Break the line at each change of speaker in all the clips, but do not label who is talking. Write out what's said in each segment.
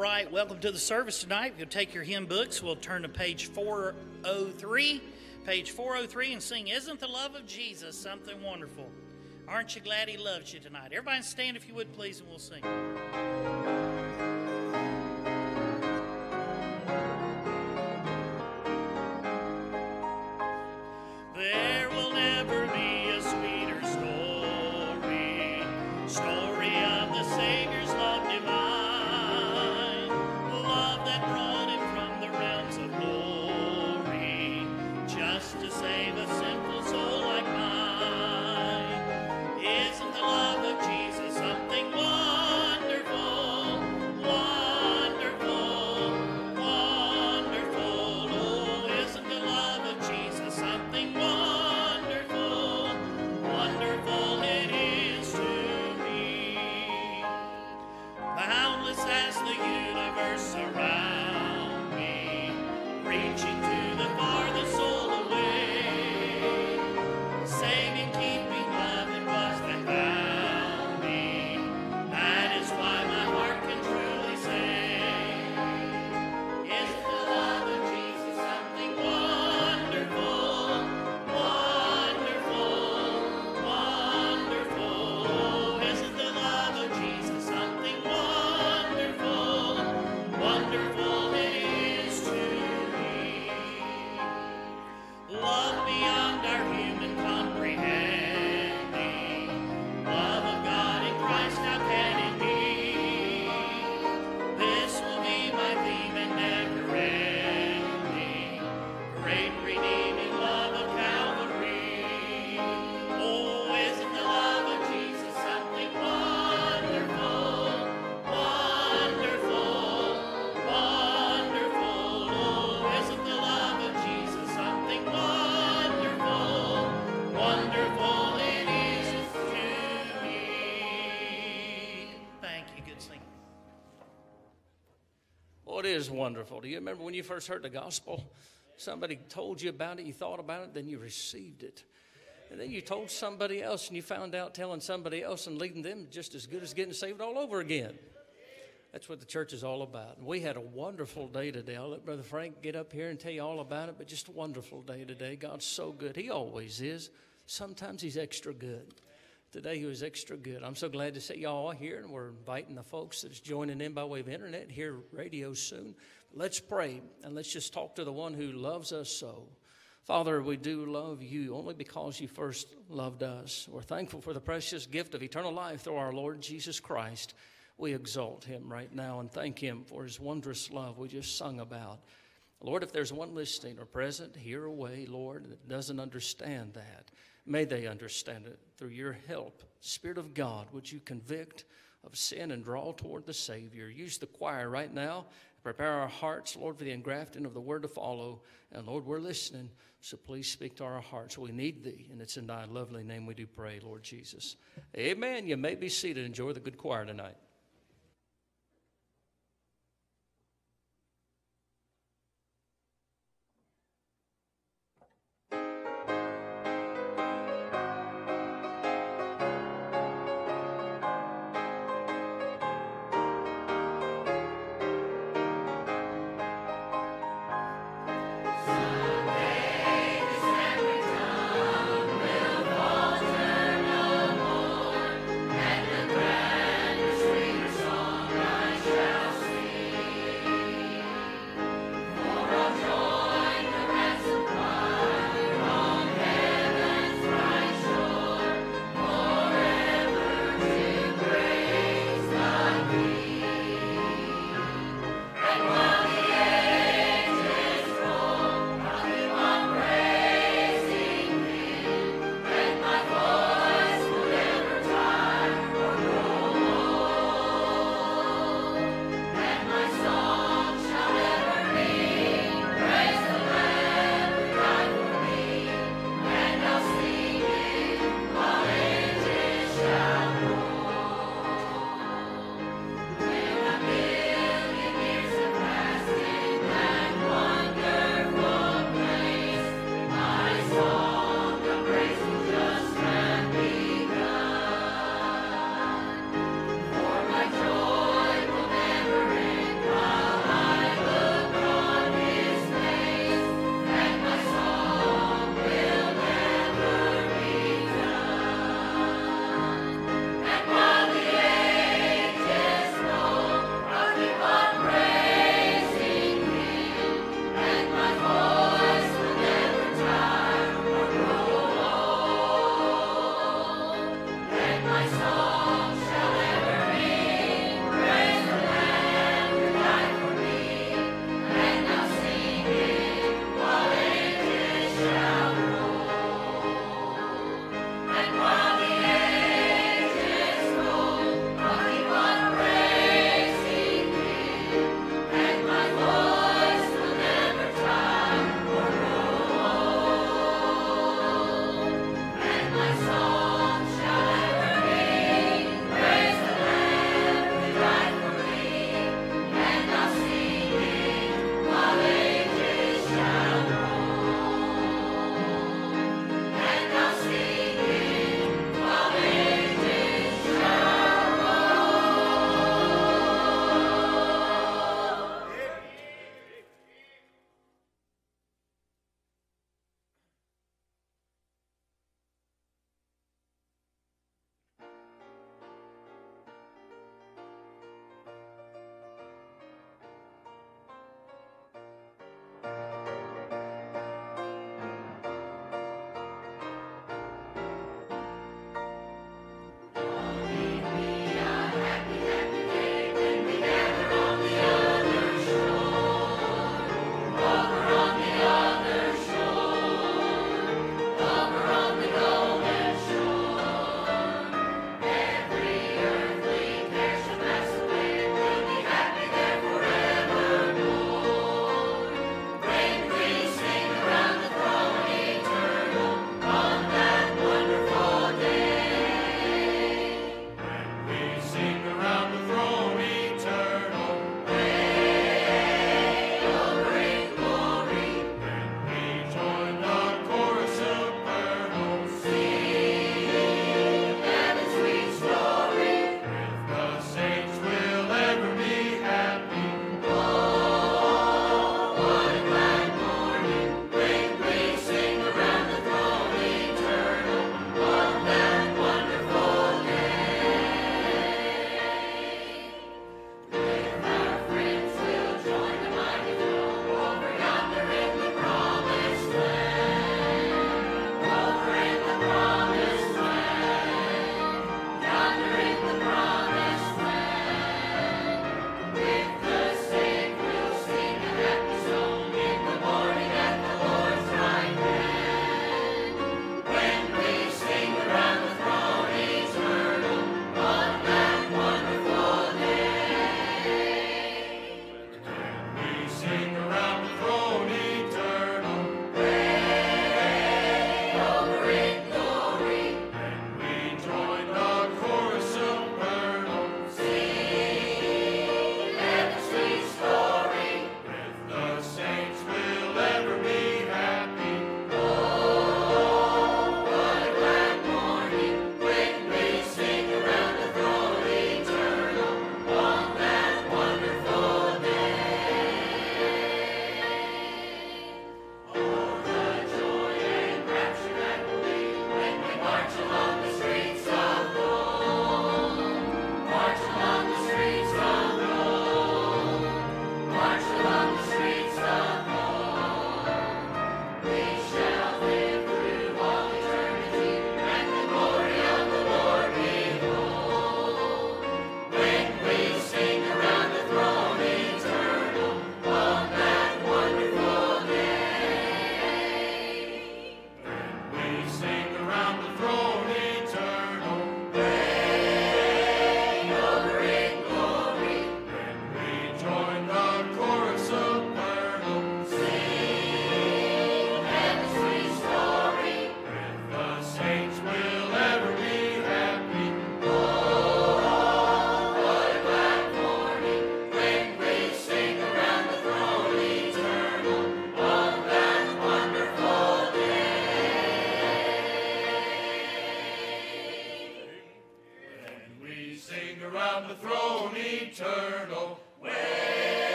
right, welcome to the service tonight. You'll take your hymn books. We'll turn to page 403, page 403, and sing Isn't the Love of Jesus Something Wonderful? Aren't you glad He loves you tonight? Everybody stand if you would, please, and we'll sing. Is wonderful. Do you remember when you first heard the gospel? Somebody told you about it, you thought about it, then you received it. And then you told somebody else, and you found out telling somebody else and leading them just as good as getting saved all over again. That's what the church is all about. And we had a wonderful day today. I'll let Brother Frank get up here and tell you all about it, but just a wonderful day today. God's so good. He always is. Sometimes He's extra good. Today He was extra good. I'm so glad to see y'all here, and we're inviting the folks that's joining in by way of internet, hear radio soon. Let's pray and let's just talk to the one who loves us so. Father, we do love you only because you first loved us. We're thankful for the precious gift of eternal life through our Lord Jesus Christ. We exalt him right now and thank him for his wondrous love we just sung about. Lord, if there's one listening or present here away, Lord, that doesn't understand that, may they understand it through your help. Spirit of God, would you convict of sin and draw toward the Savior? Use the choir right now Prepare our hearts, Lord, for the engrafting of the word to follow. And Lord, we're listening, so please speak to our hearts. We need thee, and it's in thy lovely name we do pray, Lord Jesus. Amen. You may be seated. Enjoy the good choir tonight.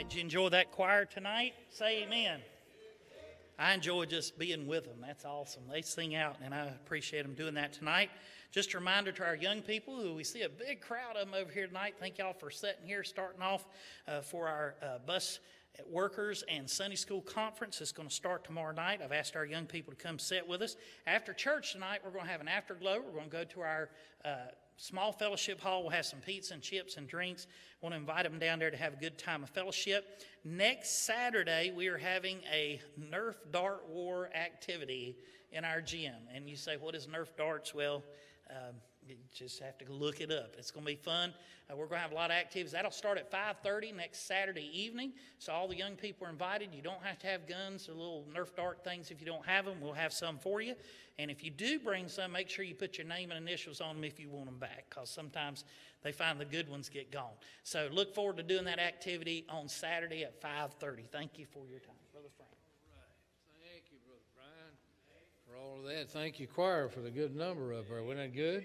Right, did you enjoy that choir tonight? Say amen. I enjoy just being with them. That's awesome. They sing out, and I appreciate them doing that tonight. Just a reminder to our young people who we see a big crowd of them over here tonight. Thank y'all for sitting here, starting off uh, for our uh, bus workers and Sunday school conference. It's going to start tomorrow night. I've asked our young people to come sit with us. After church tonight, we're going to have an afterglow. We're going to go to our uh, small fellowship hall. We'll have some pizza and chips and drinks. Want to invite them down there to have a good time of fellowship. Next Saturday, we are having a Nerf dart war activity in our gym. And you say, what is Nerf darts? Well, um, you just have to look it up. It's going to be fun. Uh, we're going to have a lot of activities. That'll start at 5:30 next Saturday evening. So all the young people are invited. You don't have to have guns or little Nerf dart things if you don't have them. We'll have some for you. And if you do bring some, make sure you put your name and initials on them if you want them back, because sometimes they find the good ones get gone. So look forward to doing that activity on Saturday at 5:30. Thank you for your time, Brother Frank.
Thank you, Brother Brian, for all of that. Thank you, choir, for the good number up there. Wasn't that good?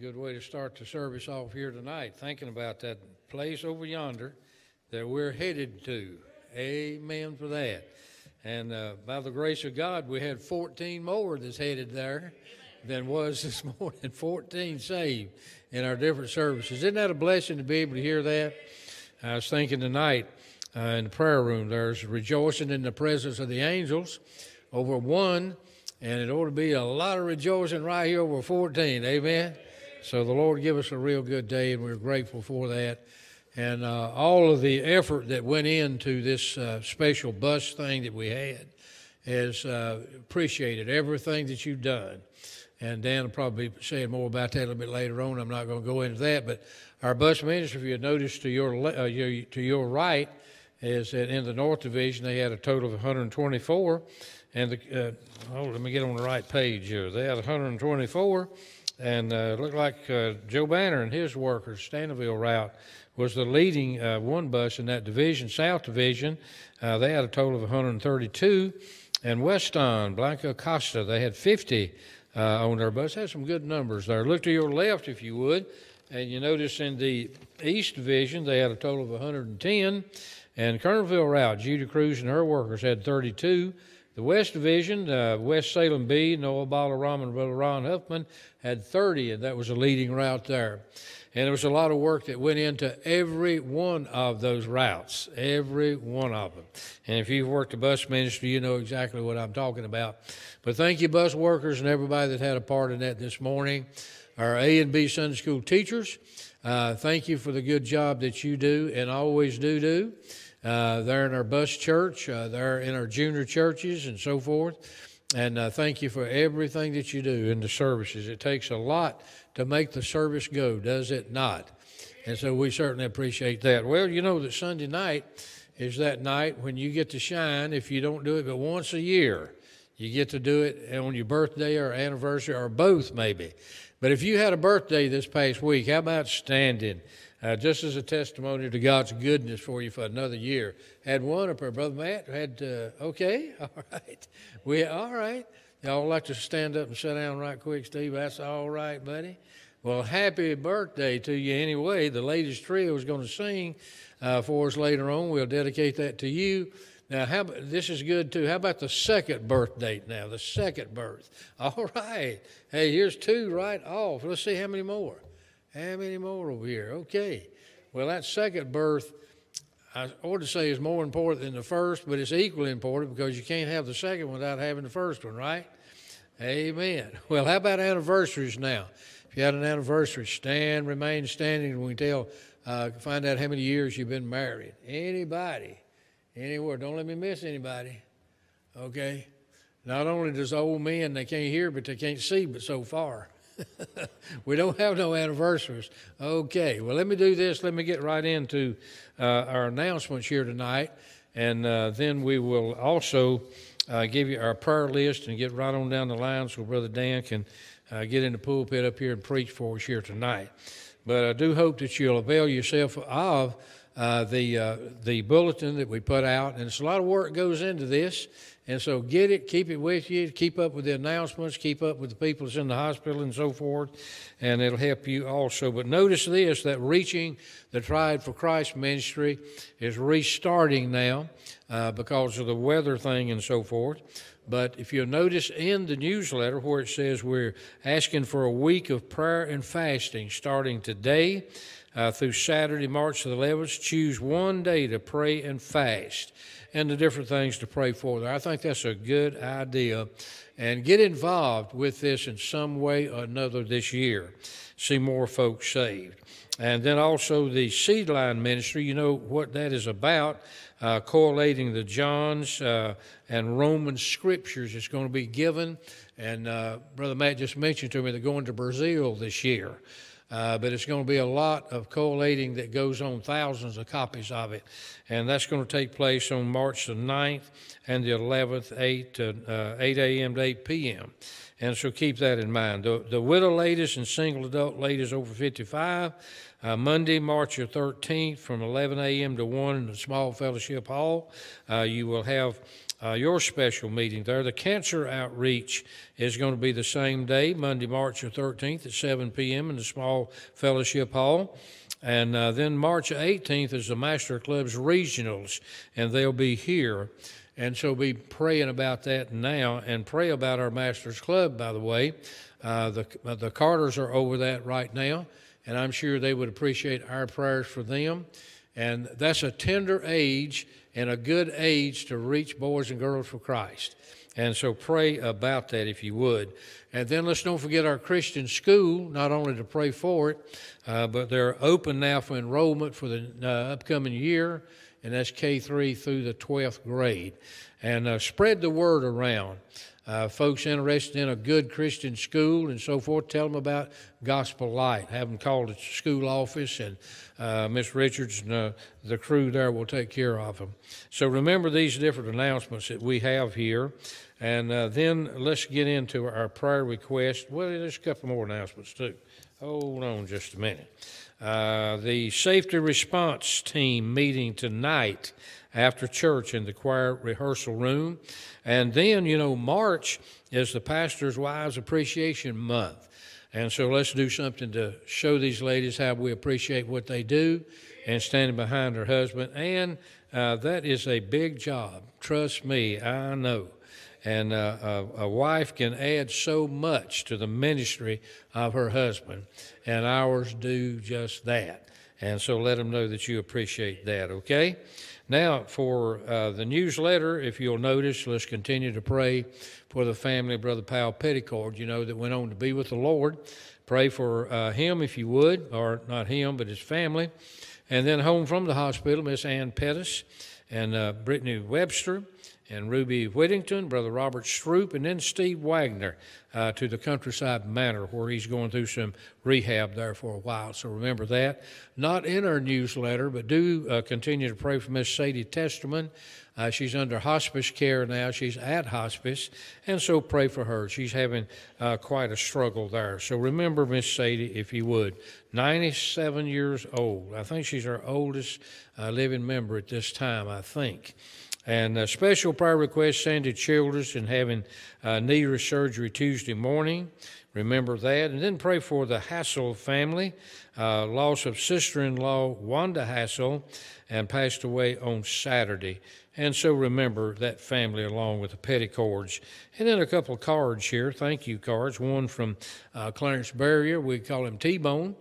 Good way to start the service off here tonight, thinking about that place over yonder that we're headed to. Amen for that. And uh, by the grace of God, we had 14 more that's headed there than was this morning. 14 saved in our different services. Isn't that a blessing to be able to hear that? I was thinking tonight uh, in the prayer room, there's rejoicing in the presence of the angels over one, and it ought to be a lot of rejoicing right here over 14. Amen. So the Lord give us a real good day, and we're grateful for that. And uh, all of the effort that went into this uh, special bus thing that we had is uh, appreciated. Everything that you've done. And Dan will probably be saying more about that a little bit later on. I'm not going to go into that, but our bus minister, if you notice to your, uh, your to your right, is that in the North Division they had a total of 124, and the uh, oh, let me get on the right page here. They had 124, and uh, it looked like uh, Joe Banner and his workers, Stanleyville route, was the leading uh, one bus in that division, South Division. Uh, they had a total of 132, and Weston, Blanca Costa, they had 50 uh, on their bus. Had some good numbers there. Look to your left, if you would, and you notice in the East Division they had a total of 110. And Kernville route, Judy Cruz and her workers had 32. The West Division, uh, West Salem B, Noah Balaram and Brother Ron Huffman had 30, and that was a leading route there. And there was a lot of work that went into every one of those routes, every one of them. And if you've worked the bus ministry, you know exactly what I'm talking about. But thank you, bus workers, and everybody that had a part in that this morning. Our A and B Sunday school teachers, uh, thank you for the good job that you do and always do do. Uh, there in our bus church, uh, there in our junior churches, and so forth. And uh, thank you for everything that you do in the services. It takes a lot to make the service go, does it not? And so we certainly appreciate that. Well, you know that Sunday night is that night when you get to shine if you don't do it but once a year. You get to do it on your birthday or anniversary or both, maybe. But if you had a birthday this past week, how about standing? Uh, just as a testimony to God's goodness for you for another year. Had one up there, Brother Matt. Had uh, okay, all right. We all right. Y'all like to stand up and sit down right quick, Steve? That's all right, buddy. Well, happy birthday to you anyway. The ladies trio is going to sing uh, for us later on. We'll dedicate that to you. Now, how this is good too. How about the second birth date now? The second birth. All right. Hey, here's two right off. Let's see how many more. How many more over here? Okay. Well, that second birth, I ought to say, is more important than the first, but it's equally important because you can't have the second without having the first one, right? Amen. Well, how about anniversaries now? If you had an anniversary, stand, remain standing, and we tell, uh, find out how many years you've been married. Anybody, anywhere. Don't let me miss anybody. Okay? Not only does old men, they can't hear, but they can't see but so far. we don't have no anniversaries. Okay, well, let me do this. Let me get right into uh, our announcements here tonight, and uh, then we will also uh, give you our prayer list and get right on down the line so Brother Dan can uh, get in the pulpit up here and preach for us here tonight. But I do hope that you'll avail yourself of uh, the uh, the bulletin that we put out, and it's a lot of work goes into this. And so get it, keep it with you, keep up with the announcements, keep up with the people that's in the hospital and so forth, and it'll help you also. But notice this that reaching the Triad for Christ ministry is restarting now uh, because of the weather thing and so forth. But if you'll notice in the newsletter where it says we're asking for a week of prayer and fasting starting today uh, through Saturday, March the 11th, choose one day to pray and fast and the different things to pray for there. I think that's a good idea. And get involved with this in some way or another this year. See more folks saved. And then also the Seed Line Ministry, you know what that is about, uh, correlating the Johns uh, and Roman scriptures is going to be given. And uh, Brother Matt just mentioned to me they're going to Brazil this year. Uh, but it's going to be a lot of collating that goes on, thousands of copies of it. And that's going to take place on March the 9th and the 11th, 8, to, uh, 8 a.m. to 8 p.m. And so keep that in mind. The, the widow ladies and single adult ladies over 55, uh, Monday, March the 13th from 11 a.m. to 1 in the small fellowship hall. Uh, you will have uh, your special meeting there. The cancer outreach is going to be the same day, Monday, March the 13th at 7 p.m. in the small fellowship hall. And uh, then March 18th is the Master Club's regionals, and they'll be here. And so be praying about that now and pray about our Masters Club, by the way. Uh, the, the Carters are over that right now, and I'm sure they would appreciate our prayers for them. And that's a tender age and a good age to reach boys and girls for Christ. And so pray about that if you would. And then let's don't forget our Christian school, not only to pray for it, uh, but they're open now for enrollment for the uh, upcoming year, and that's K3 through the 12th grade. And uh, spread the word around. Uh, folks interested in a good Christian school and so forth, tell them about Gospel Light. Have them call the school office, and uh, Miss Richards and uh, the crew there will take care of them. So remember these different announcements that we have here. And uh, then let's get into our prayer request. Well, there's a couple more announcements too. Hold on just a minute. Uh, the safety response team meeting tonight after church in the choir rehearsal room. And then, you know, March is the Pastor's Wives Appreciation Month. And so let's do something to show these ladies how we appreciate what they do and standing behind their husband. And uh, that is a big job. Trust me, I know. And uh, a, a, wife can add so much to the ministry of her husband, and ours do just that. And so let them know that you appreciate that, okay? Now, for uh, the newsletter, if you'll notice, let's continue to pray for the family of Brother Powell Petticord, you know, that went on to be with the Lord. Pray for uh, him if you would, or not him, but his family. And then home from the hospital, Miss Ann Pettis and uh, Brittany Webster and Ruby Whittington, Brother Robert Stroop, and then Steve Wagner uh, to the Countryside Manor, where he's going through some rehab there for a while. So remember that. Not in our newsletter, but do uh, continue to pray for Miss Sadie Testerman. Uh, she's under hospice care now. She's at hospice, and so pray for her. She's having uh, quite a struggle there. So remember Miss Sadie, if you would. 97 years old. I think she's our oldest uh, living member at this time, I think. And a special prayer request, Sandy Childers, and having uh, knee surgery Tuesday morning. Remember that. And then pray for the Hassel family, uh, loss of sister in law Wanda Hassel, and passed away on Saturday. And so remember that family along with the Petticords. And then a couple of cards here. Thank you cards. One from uh, Clarence Barrier. We call him T Bone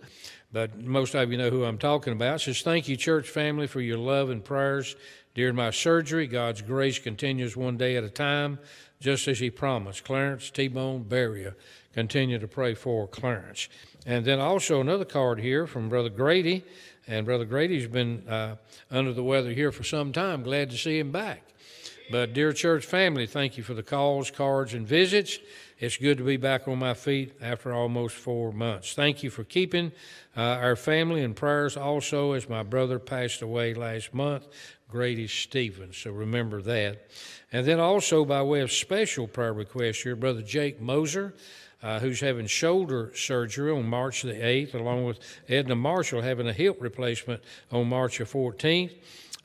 but most of you know who I'm talking about. It says, Thank you, church family, for your love and prayers during my surgery. God's grace continues one day at a time, just as He promised. Clarence T Bone Barrier. Continue to pray for Clarence. And then also another card here from Brother Grady. And Brother Grady's been uh, under the weather here for some time. Glad to see him back. But, dear church family, thank you for the calls, cards, and visits. It's good to be back on my feet after almost four months. Thank you for keeping uh, our family in prayers also as my brother passed away last month, Grady Stevens. So remember that. And then also, by way of special prayer request here, Brother Jake Moser. Uh, who's having shoulder surgery on March the 8th, along with Edna Marshall having a hip replacement on March the 14th.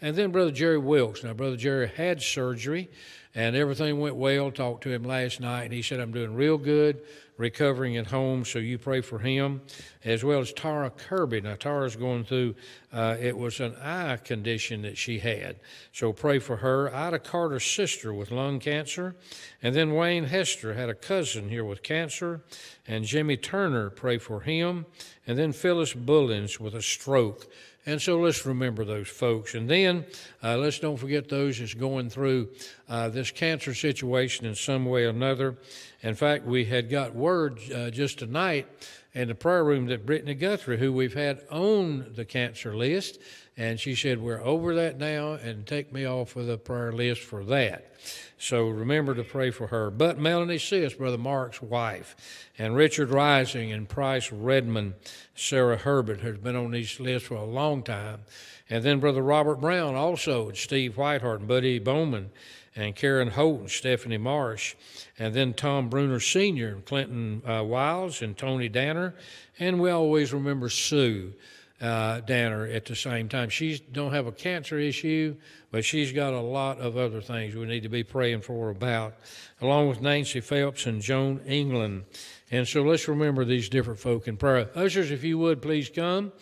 And then Brother Jerry Wilkes. Now, Brother Jerry had surgery and everything went well. Talked to him last night, and he said, I'm doing real good, recovering at home, so you pray for him, as well as Tara Kirby. Now, Tara's going through, uh, it was an eye condition that she had, so pray for her. Ida Carter's sister with lung cancer, and then Wayne Hester had a cousin here with cancer, and Jimmy Turner, pray for him, and then Phyllis Bullins with a stroke. And so let's remember those folks. And then uh, let's don't forget those that's going through uh, this cancer situation in some way or another. In fact, we had got word uh, just tonight in the prayer room that Brittany Guthrie, who we've had on the cancer list, and she said, We're over that now, and take me off of the prayer list for that. So remember to pray for her. But Melanie Sis, Brother Mark's wife, and Richard Rising and Price Redmond, Sarah Herbert, has been on these lists for a long time. And then Brother Robert Brown also, and Steve Whitehart, and Buddy Bowman, and Karen Holt, and Stephanie Marsh. And then Tom Bruner Sr., Clinton uh, Wiles, and Tony Danner. And we always remember Sue uh, Danner at the same time. She don't have a cancer issue, but she's got a lot of other things we need to be praying for about, along with Nancy Phelps and Joan England. And so let's remember these different folk in prayer. Ushers, if you would, please come,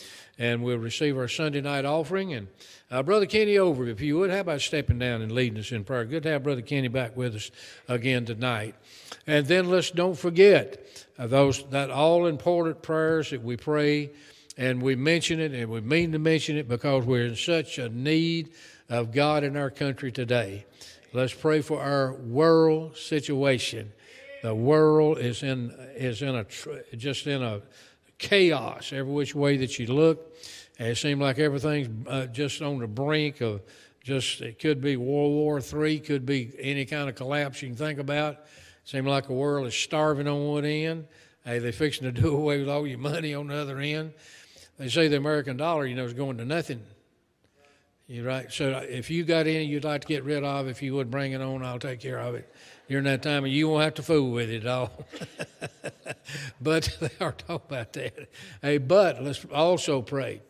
and we'll receive our Sunday night offering. And uh, Brother Kenny Over, if you would, how about stepping down and leading us in prayer? Good to have Brother Kenny back with us again tonight. And then let's don't forget uh, those that all important prayers that we pray and we mention it and we mean to mention it because we're in such a need of God in our country today. Let's pray for our world situation. The world is in is in a just in a chaos every which way that you look. And it seemed like everything's uh, just on the brink of just it could be World War III, could be any kind of collapse you can think about. It seems like the world is starving on one end. Hey, they're fixing to do away with all your money on the other end. They say the American dollar, you know, is going to nothing. You're right. So if you got any you'd like to get rid of, if you would bring it on, I'll take care of it during that time, you won't have to fool with it at all. but they are talking about that. Hey, but let's also pray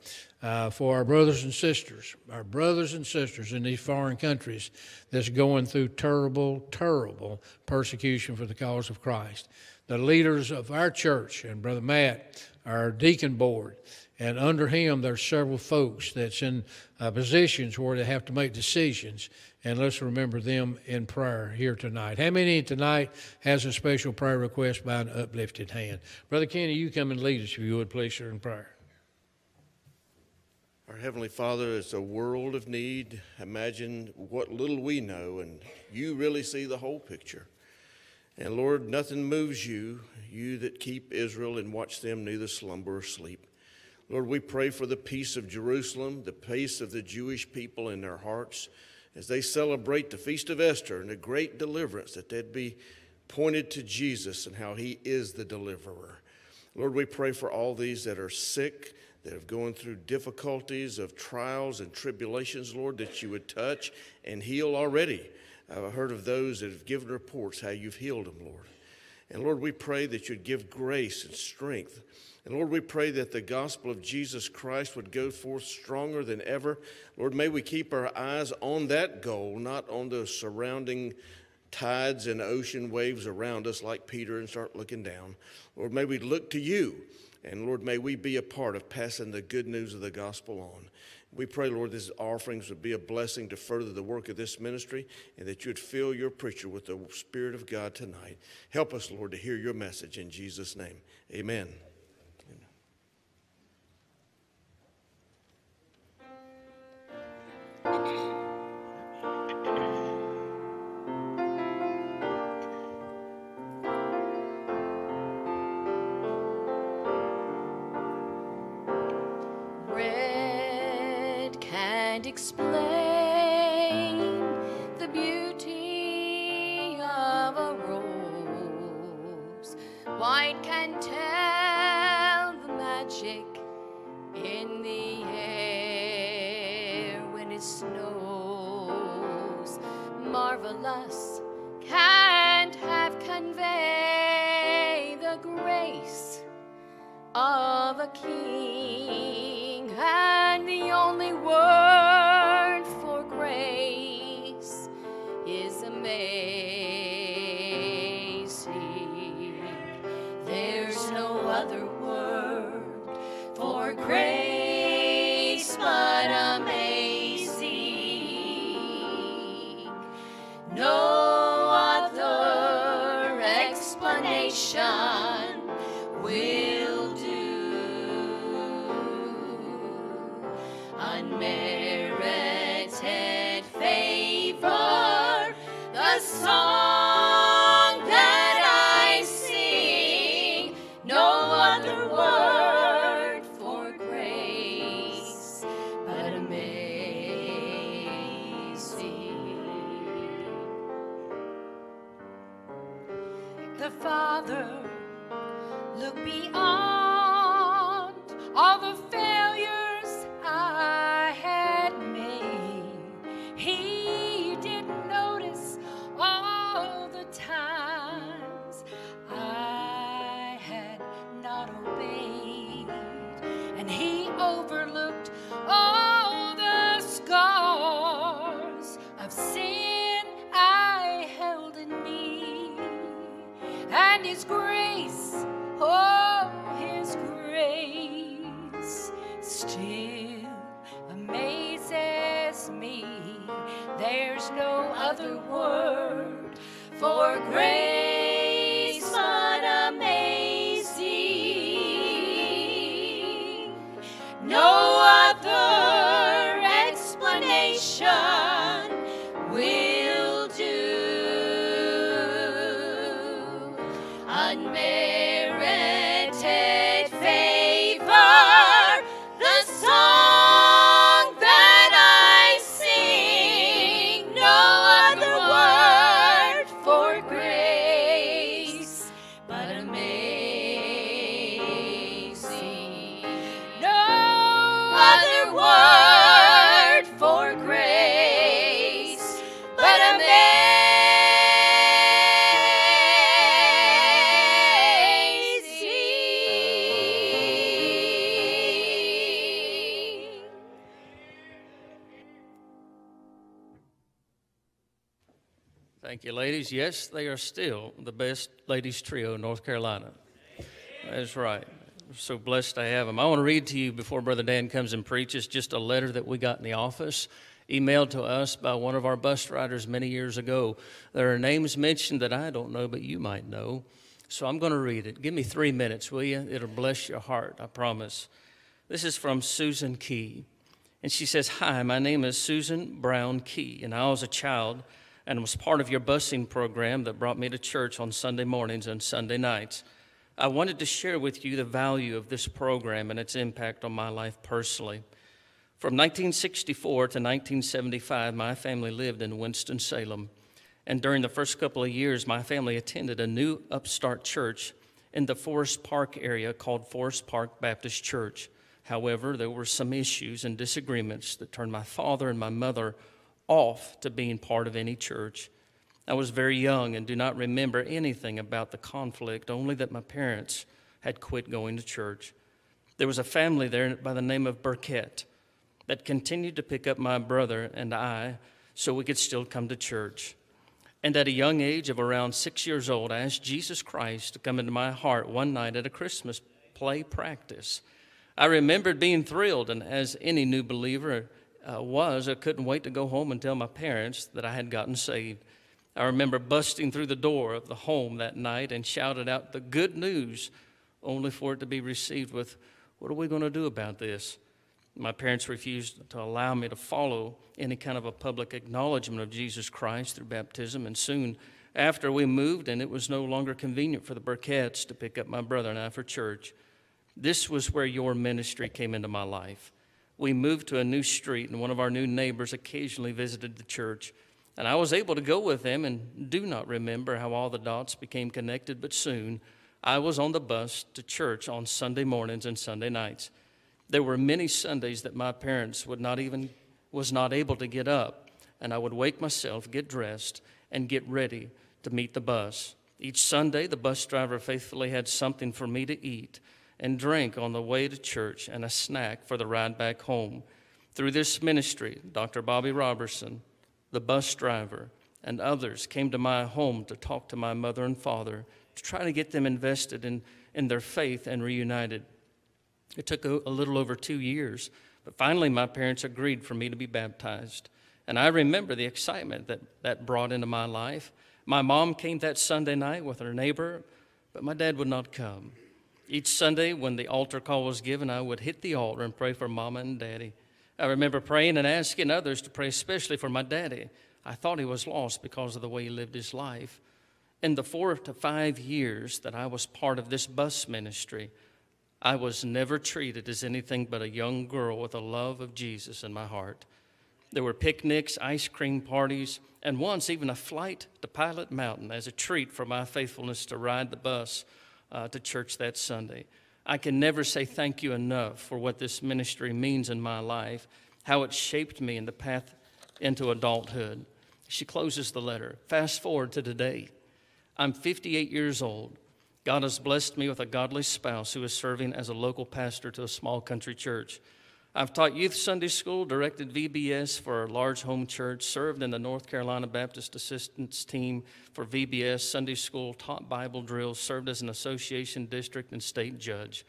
uh, for our brothers and sisters, our brothers and sisters in these foreign countries that's going through terrible, terrible persecution for the cause of Christ. The leaders of our church and Brother Matt, our deacon board, and under him, there's several folks that's in uh, positions where they have to make decisions. And let's remember them in prayer here tonight. How many tonight has a special prayer request by an uplifted hand? Brother Kenny, you come and lead us, if you would, please, sir, in prayer.
Our Heavenly Father, it's a world of need. Imagine what little we know, and you really see the whole picture. And Lord, nothing moves you, you that keep Israel and watch them neither slumber or sleep. Lord, we pray for the peace of Jerusalem, the peace of the Jewish people in their hearts. As they celebrate the Feast of Esther and the great deliverance, that they'd be pointed to Jesus and how he is the deliverer. Lord, we pray for all these that are sick, that have gone through difficulties of trials and tribulations, Lord, that you would touch and heal already. I've heard of those that have given reports how you've healed them, Lord. And Lord, we pray that you'd give grace and strength. And Lord, we pray that the gospel of Jesus Christ would go forth stronger than ever. Lord, may we keep our eyes on that goal, not on the surrounding tides and ocean waves around us like Peter and start looking down. Lord, may we look to you. And Lord, may we be a part of passing the good news of the gospel on. We pray, Lord, these offerings would be a blessing to further the work of this ministry and that you'd fill your preacher with the Spirit of God tonight. Help us, Lord, to hear your message in Jesus' name. Amen.
Explain Marvelous can't have convey the grace of a king,
Thank you, ladies. Yes, they are still the best ladies trio in North Carolina. That's right. So blessed to have them. I want to read to you before Brother Dan comes and preaches just a letter that we got in the office, emailed to us by one of our bus riders many years ago. There are names mentioned that I don't know, but you might know. So I'm going to read it. Give me three minutes, will you? It'll bless your heart, I promise. This is from Susan Key. And she says, Hi, my name is Susan Brown Key, and I was a child and was part of your busing program that brought me to church on Sunday mornings and Sunday nights. I wanted to share with you the value of this program and its impact on my life personally. From 1964 to 1975, my family lived in Winston-Salem. And during the first couple of years, my family attended a new upstart church in the Forest Park area called Forest Park Baptist Church. However, there were some issues and disagreements that turned my father and my mother off to being part of any church. I was very young and do not remember anything about the conflict, only that my parents had quit going to church. There was a family there by the name of Burkett that continued to pick up my brother and I so we could still come to church. And at a young age of around six years old, I asked Jesus Christ to come into my heart one night at a Christmas play practice. I remembered being thrilled, and as any new believer uh, was, I couldn't wait to go home and tell my parents that I had gotten saved. I remember busting through the door of the home that night and shouted out the good news, only for it to be received with, What are we going to do about this? My parents refused to allow me to follow any kind of a public acknowledgement of Jesus Christ through baptism, and soon after we moved, and it was no longer convenient for the Burketts to pick up my brother and I for church. This was where your ministry came into my life. We moved to a new street, and one of our new neighbors occasionally visited the church. And I was able to go with them and do not remember how all the dots became connected, but soon I was on the bus to church on Sunday mornings and Sunday nights. There were many Sundays that my parents would not even was not able to get up, and I would wake myself, get dressed, and get ready to meet the bus. Each Sunday, the bus driver faithfully had something for me to eat and drink on the way to church and a snack for the ride back home. Through this ministry, Dr. Bobby Robertson, the bus driver, and others came to my home to talk to my mother and father to try to get them invested in, in their faith and reunited. It took a, a little over two years, but finally my parents agreed for me to be baptized. And I remember the excitement that that brought into my life. My mom came that Sunday night with her neighbor, but my dad would not come. Each Sunday, when the altar call was given, I would hit the altar and pray for mama and daddy. I remember praying and asking others to pray, especially for my daddy. I thought he was lost because of the way he lived his life. In the four to five years that I was part of this bus ministry, I was never treated as anything but a young girl with a love of Jesus in my heart. There were picnics, ice cream parties, and once even a flight to Pilot Mountain as a treat for my faithfulness to ride the bus uh, to church that Sunday. I can never say thank you enough for what this ministry means in my life, how it shaped me in the path into adulthood. She closes the letter. Fast forward to today. I'm 58 years old. God has blessed me with a godly spouse who is serving as a local pastor to a small country church. I've taught youth Sunday school, directed VBS for a large home church, served in the North Carolina Baptist Assistance Team for VBS Sunday school, taught Bible drills, served as an association district and state judge.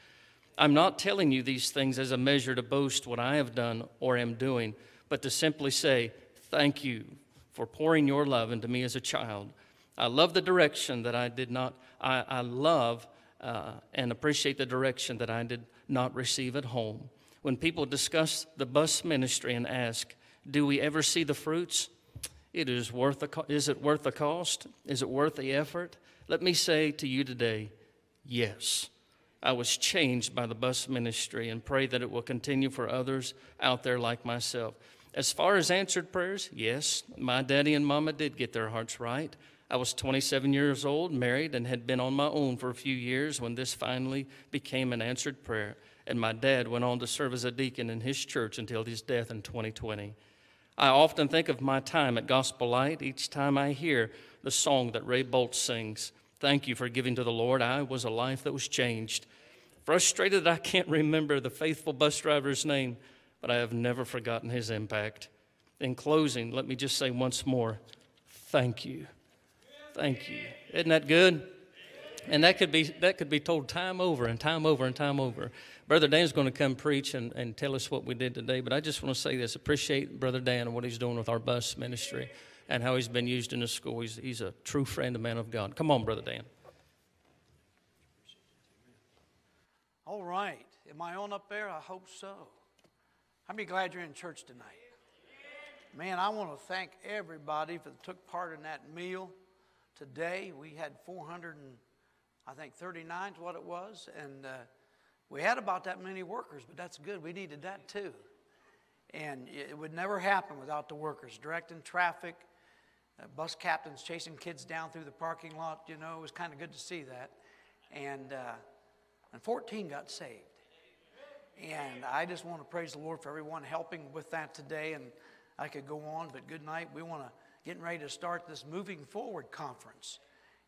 I'm not telling you these things as a measure to boast what I have done or am doing, but to simply say, Thank you for pouring your love into me as a child. I love the direction that I did not, I, I love uh, and appreciate the direction that I did not receive at home. When people discuss the bus ministry and ask, do we ever see the fruits? It is worth the, is it worth the cost? Is it worth the effort? Let me say to you today, yes. I was changed by the bus ministry and pray that it will continue for others out there like myself. As far as answered prayers, yes, my daddy and mama did get their hearts right. I was 27 years old, married, and had been on my own for a few years when this finally became an answered prayer. And my dad went on to serve as a deacon in his church until his death in 2020. I often think of my time at Gospel Light each time I hear the song that Ray Boltz sings Thank you for giving to the Lord. I was a life that was changed. Frustrated that I can't remember the faithful bus driver's name, but I have never forgotten his impact. In closing, let me just say once more thank you. Thank you. Isn't that good? And that could be that could be told time over and time over and time over. Brother Dan's going to come preach and, and tell us what we did today, but I just want to say this. Appreciate Brother Dan and what he's doing with our bus ministry and how he's been used in the school. He's, he's a true friend, a man of God. Come on, Brother Dan.
All right. Am I on up there? I hope so. Many glad you're in church tonight? Man, I want to thank everybody that took part in that meal today. We had 400 and I think 39 is what it was, and uh, we had about that many workers, but that's good. We needed that too. And it would never happen without the workers directing traffic, uh, bus captains chasing kids down through the parking lot. You know, it was kind of good to see that. And, uh, and 14 got saved. And I just want to praise the Lord for everyone helping with that today. And I could go on, but good night. We want to getting ready to start this Moving Forward conference.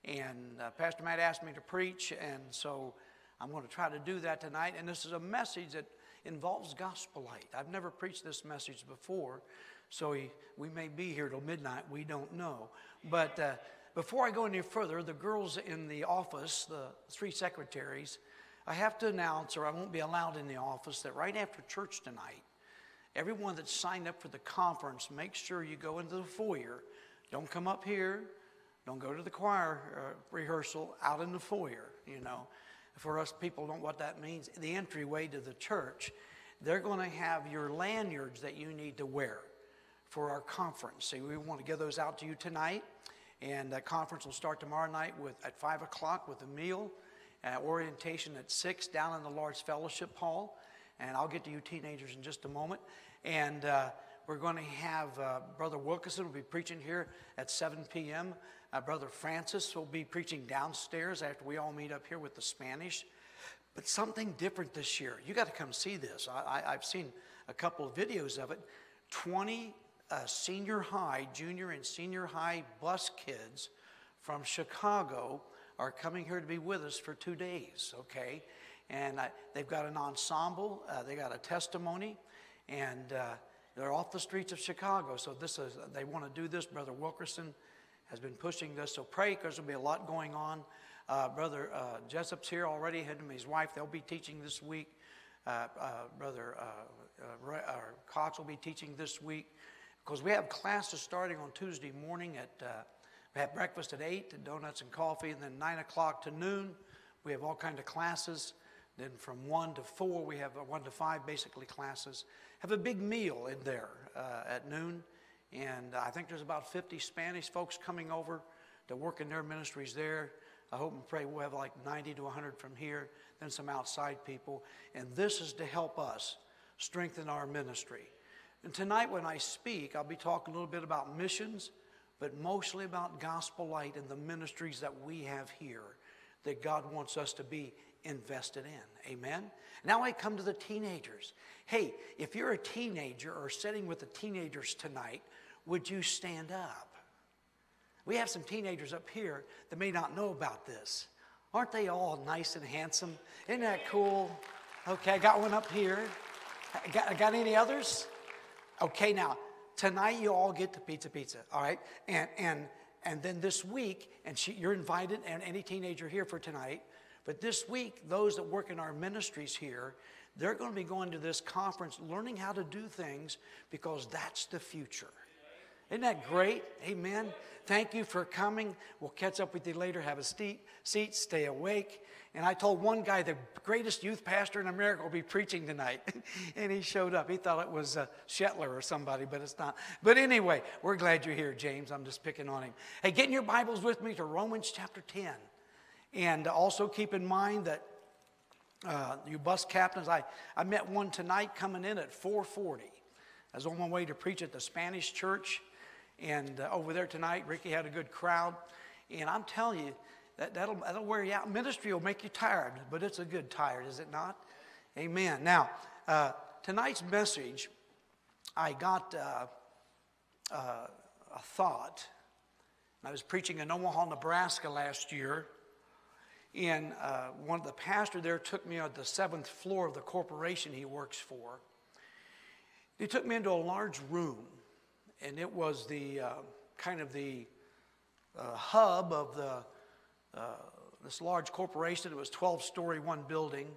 And uh, Pastor Matt asked me to preach, and so I'm going to try to do that tonight. And this is a message that involves gospel light. I've never preached this message before, so we may be here till midnight. We don't know. But uh, before I go any further, the girls in the office, the three secretaries, I have to announce, or I won't be allowed in the office, that right after church tonight, everyone that's signed up for the conference, make sure you go into the foyer. Don't come up here. Don't go to the choir uh, rehearsal out in the foyer, you know. For us people don't know what that means. The entryway to the church, they're going to have your lanyards that you need to wear for our conference. So we want to give those out to you tonight. And that conference will start tomorrow night with, at 5 o'clock with a meal, orientation at 6 down in the large fellowship hall. And I'll get to you teenagers in just a moment. And uh, we're going to have uh, Brother Wilkerson will be preaching here at 7 p.m. Uh, Brother Francis will be preaching downstairs after we all meet up here with the Spanish. But something different this year. You got to come see this. I, have seen a couple of videos of it. 20 uh, senior high, junior, and senior high bus kids from Chicago are coming here to be with us for two days, okay? And uh, they've got an ensemble, uh, they got a testimony, and uh, they're off the streets of Chicago. So this is, they want to do this. Brother Wilkerson has been pushing this. So pray because there'll be a lot going on. Uh, Brother uh, Jessup's here already, him and his wife. They'll be teaching this week. Uh, uh Brother uh, uh, Cox will be teaching this week because we have classes starting on Tuesday morning at, we have breakfast at 8, donuts and coffee, and then 9 o'clock to noon. We have all kind of classes. Then from 1 to 4, we have 1 to 5 basically classes. Have a big meal in there at noon. And I think there's about 50 Spanish folks coming over to work in their ministries there. I hope and pray we'll have like 90 to 100 from here, then some outside people. And this is to help us strengthen our ministry. And tonight, when I speak, I'll be talking a little bit about missions, but mostly about gospel light and the ministries that we have here that God wants us to be invested in. Amen? Now I come to the teenagers. Hey, if you're a teenager or sitting with the teenagers tonight, would you stand up? We have some teenagers up here that may not know about this. Aren't they all nice and handsome? Isn't that cool? Okay, I got one up here. Got, got any others? Okay, now tonight you all get the pizza pizza, all right? And and and then this week, and she, you're invited, and any teenager here for tonight. But this week, those that work in our ministries here, they're going to be going to this conference, learning how to do things because that's the future. Isn't that great? Amen. Thank you for coming. We'll catch up with you later. Have a seat, seat stay awake. And I told one guy, the greatest youth pastor in America will be preaching tonight. and he showed up. He thought it was uh, Shetler or somebody, but it's not. But anyway, we're glad you're here, James. I'm just picking on him. Hey, get in your Bibles with me to Romans chapter 10. And also keep in mind that uh, you bus captains, I, I met one tonight coming in at 440. I was on my way to preach at the Spanish church and uh, over there tonight, Ricky had a good crowd. And I'm telling you, that, that'll, that'll wear you out. Ministry will make you tired, but it's a good tired, is it not? Amen. Now, uh, tonight's message, I got uh, uh, a thought. I was preaching in Omaha, Nebraska last year, and uh, one of the pastor there took me on the seventh floor of the corporation he works for. He took me into a large room, and it was the uh, kind of the uh, hub of the uh, this large corporation. It was 12 story, one building,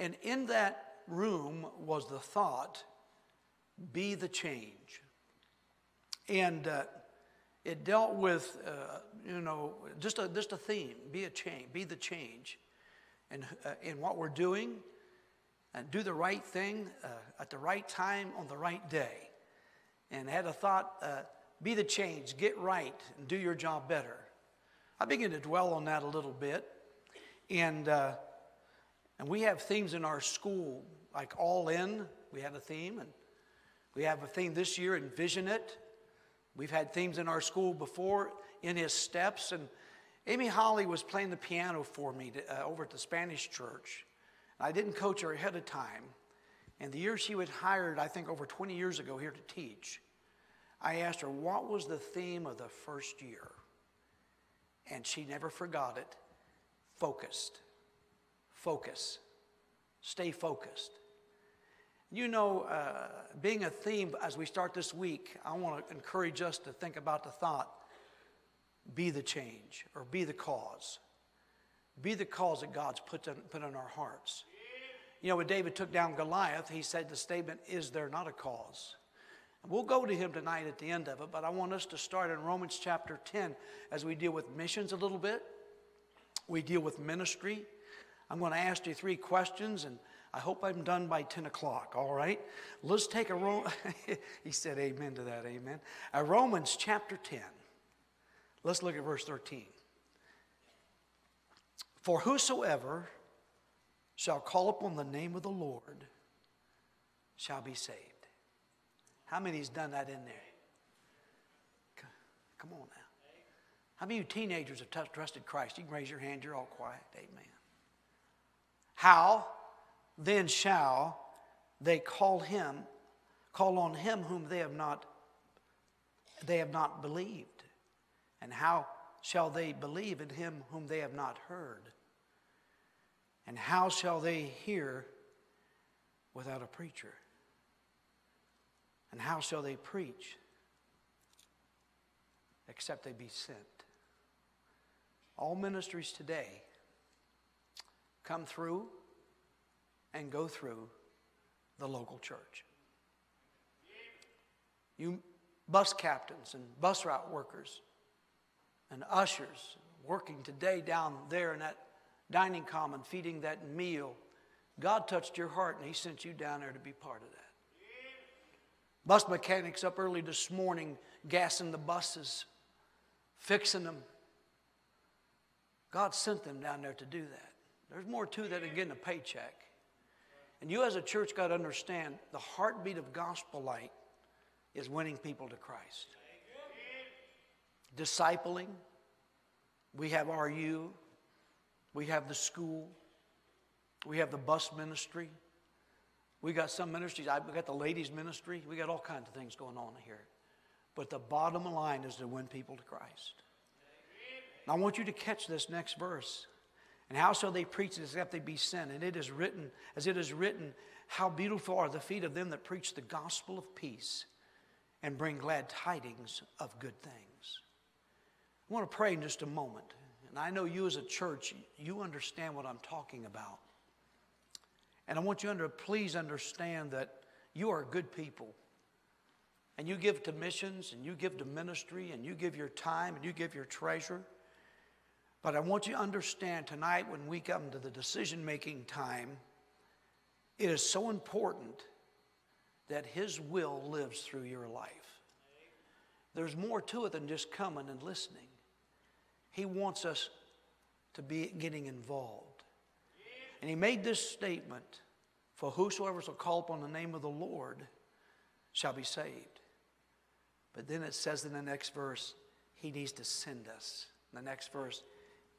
and in that room was the thought, "Be the change," and uh, it dealt with uh, you know just a just a theme: be a change, be the change, and uh, in what we're doing. And do the right thing at the right time on the right day and had a thought uh, be the change, get right, and do your job better. I began to dwell on that a little bit. And, uh, and we have themes in our school, like All In, we had a theme, and We have a theme this year, Envision It. We've had themes in our school before, In His Steps. And Amy Holly was playing the piano for me to, uh, over at the Spanish church. I didn't coach her ahead of time. And the year she was hired, I think over 20 years ago, here to teach, I asked her, What was the theme of the first year? And she never forgot it focused. Focus. Stay focused. You know, uh, being a theme as we start this week, I want to encourage us to think about the thought be the change or be the cause. Be the cause that God's put in, put in our hearts. You know, when David took down Goliath, he said the statement, Is there not a cause? And we'll go to him tonight at the end of it, but I want us to start in Romans chapter 10 as we deal with missions a little bit. We deal with ministry. I'm going to ask you three questions, and I hope I'm done by 10 o'clock, all right? Let's take a Ro- he said amen to that, amen. A Romans chapter 10. Let's look at verse 13. For whosoever shall call upon the name of the Lord shall be saved. How many's done that in there? Come on now. How many of you teenagers have t- trusted Christ? You can raise your hand, you're all quiet. Amen. How then shall they call him, call on him whom they have not they have not believed? And how shall they believe in him whom they have not heard? And how shall they hear without a preacher? And how shall they preach except they be sent? All ministries today come through and go through the local church. You bus captains and bus route workers and ushers working today down there in that dining common, feeding that meal. God touched your heart and He sent you down there to be part of that. Bus mechanics up early this morning, gassing the buses, fixing them. God sent them down there to do that. There's more to that than getting a paycheck. And you, as a church, got to understand the heartbeat of gospel light is winning people to Christ. Discipling. We have RU. We have the school. We have the bus ministry. We got some ministries. I, we got the ladies' ministry. We got all kinds of things going on here. But the bottom line is to win people to Christ. And I want you to catch this next verse. And how shall they preach except they be sent? And it is written, as it is written, how beautiful are the feet of them that preach the gospel of peace and bring glad tidings of good things. I want to pray in just a moment. And I know you as a church, you understand what I'm talking about. And I want you to please understand that you are good people. And you give to missions, and you give to ministry, and you give your time, and you give your treasure. But I want you to understand tonight when we come to the decision making time, it is so important that His will lives through your life. There's more to it than just coming and listening. He wants us to be getting involved. And He made this statement For whosoever shall call upon the name of the Lord shall be saved. But then it says in the next verse, He needs to send us. In the next verse,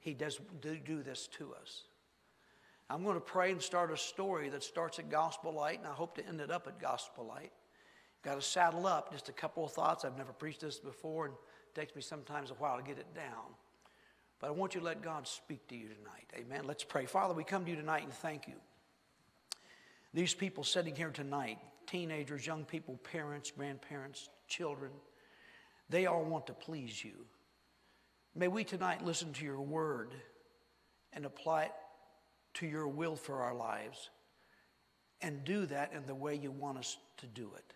he does do, this to us. I'm going to pray and start a story that starts at Gospel Light, and I hope to end it up at Gospel Light. Got to saddle up. Just a couple of thoughts. I've never preached this before, and it takes me sometimes a while to get it down. But I want you to let God speak to you tonight. Amen. Let's pray. Father, we come to you tonight and thank you. These people sitting here tonight, teenagers, young people, parents, grandparents, children, they all want to please you. May we tonight listen to your word and apply it to your will for our lives and do that in the way you want us to do it.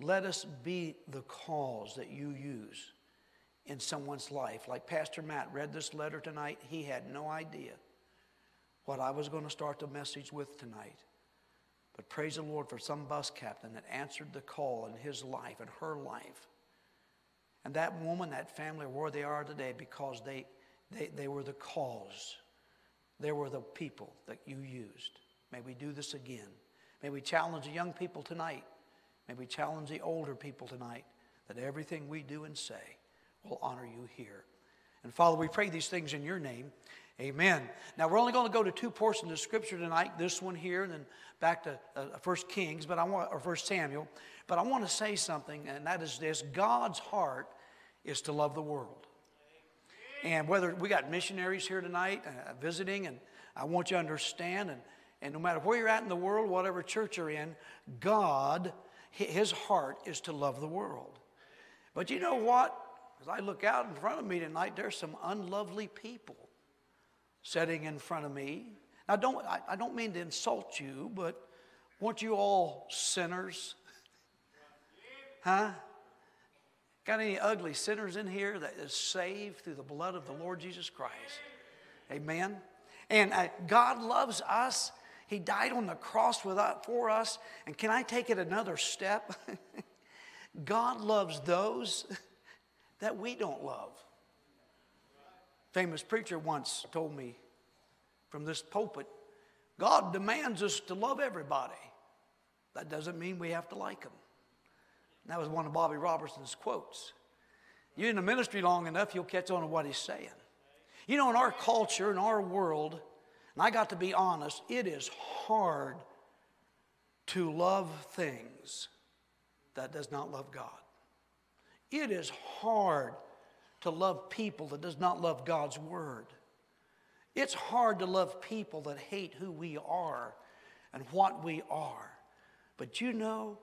Let us be the cause that you use in someone's life. Like Pastor Matt read this letter tonight, he had no idea what I was going to start the message with tonight. But praise the Lord for some bus captain that answered the call in his life and her life and that woman, that family where they are today because they, they, they were the cause. They were the people that you used. May we do this again. May we challenge the young people tonight. May we challenge the older people tonight that everything we do and say will honor you here. And Father, we pray these things in your name. Amen. Now we're only going to go to two portions of Scripture tonight. This one here, and then back to uh, First Kings, but I want or First Samuel. But I want to say something, and that is this: God's heart is to love the world. And whether we got missionaries here tonight uh, visiting, and I want you to understand, and, and no matter where you're at in the world, whatever church you're in, God, His heart is to love the world. But you know what? As I look out in front of me tonight, there's some unlovely people sitting in front of me. Now, don't, I, I don't mean to insult you, but weren't you all sinners? huh? Got any ugly sinners in here that is saved through the blood of the Lord Jesus Christ? Amen. And uh, God loves us. He died on the cross without, for us. And can I take it another step? God loves those that we don't love. Famous preacher once told me from this pulpit God demands us to love everybody. That doesn't mean we have to like them. That was one of Bobby Robertson's quotes. You're in the ministry long enough, you'll catch on to what he's saying. You know, in our culture, in our world, and I got to be honest, it is hard to love things that does not love God. It is hard to love people that does not love God's word. It's hard to love people that hate who we are and what we are. But you know,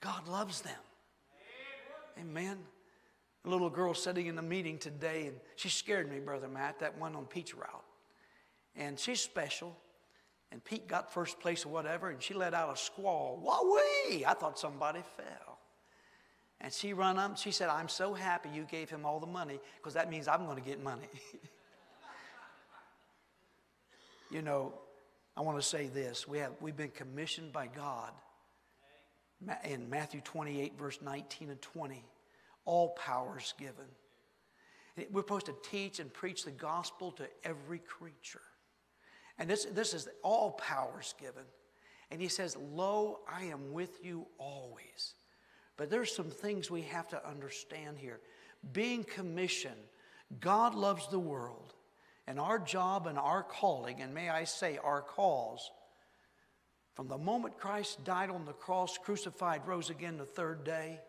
God loves them. Amen. A little girl sitting in the meeting today, and she scared me, Brother Matt, that one on Peach Route. And she's special. And Pete got first place or whatever, and she let out a squall. Wowee! I thought somebody fell. And she run up, she said, I'm so happy you gave him all the money, because that means I'm going to get money. you know, I want to say this. We have, we've been commissioned by God in Matthew 28, verse 19 and 20. All power is given. We're supposed to teach and preach the gospel to every creature. And this, this is all powers given. And he says, Lo, I am with you always. But there's some things we have to understand here. Being commissioned, God loves the world. And our job and our calling, and may I say our cause, from the moment Christ died on the cross, crucified, rose again the third day,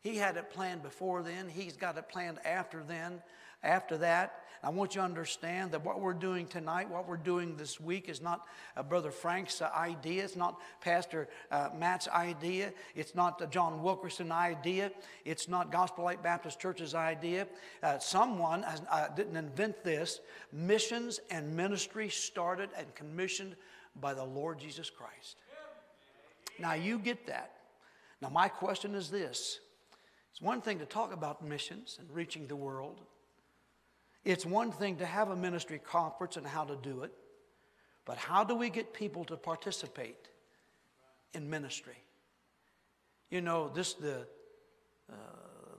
he had it planned before then. He's got it planned after then. After that, I want you to understand that what we're doing tonight, what we're doing this week, is not uh, Brother Frank's uh, idea. It's not Pastor uh, Matt's idea. It's not uh, John Wilkerson's idea. It's not Gospel Light Baptist Church's idea. Uh, someone has, uh, didn't invent this. Missions and ministry started and commissioned by the Lord Jesus Christ. Now you get that. Now my question is this it's one thing to talk about missions and reaching the world. It's one thing to have a ministry conference and how to do it. But how do we get people to participate in ministry? You know, this the uh,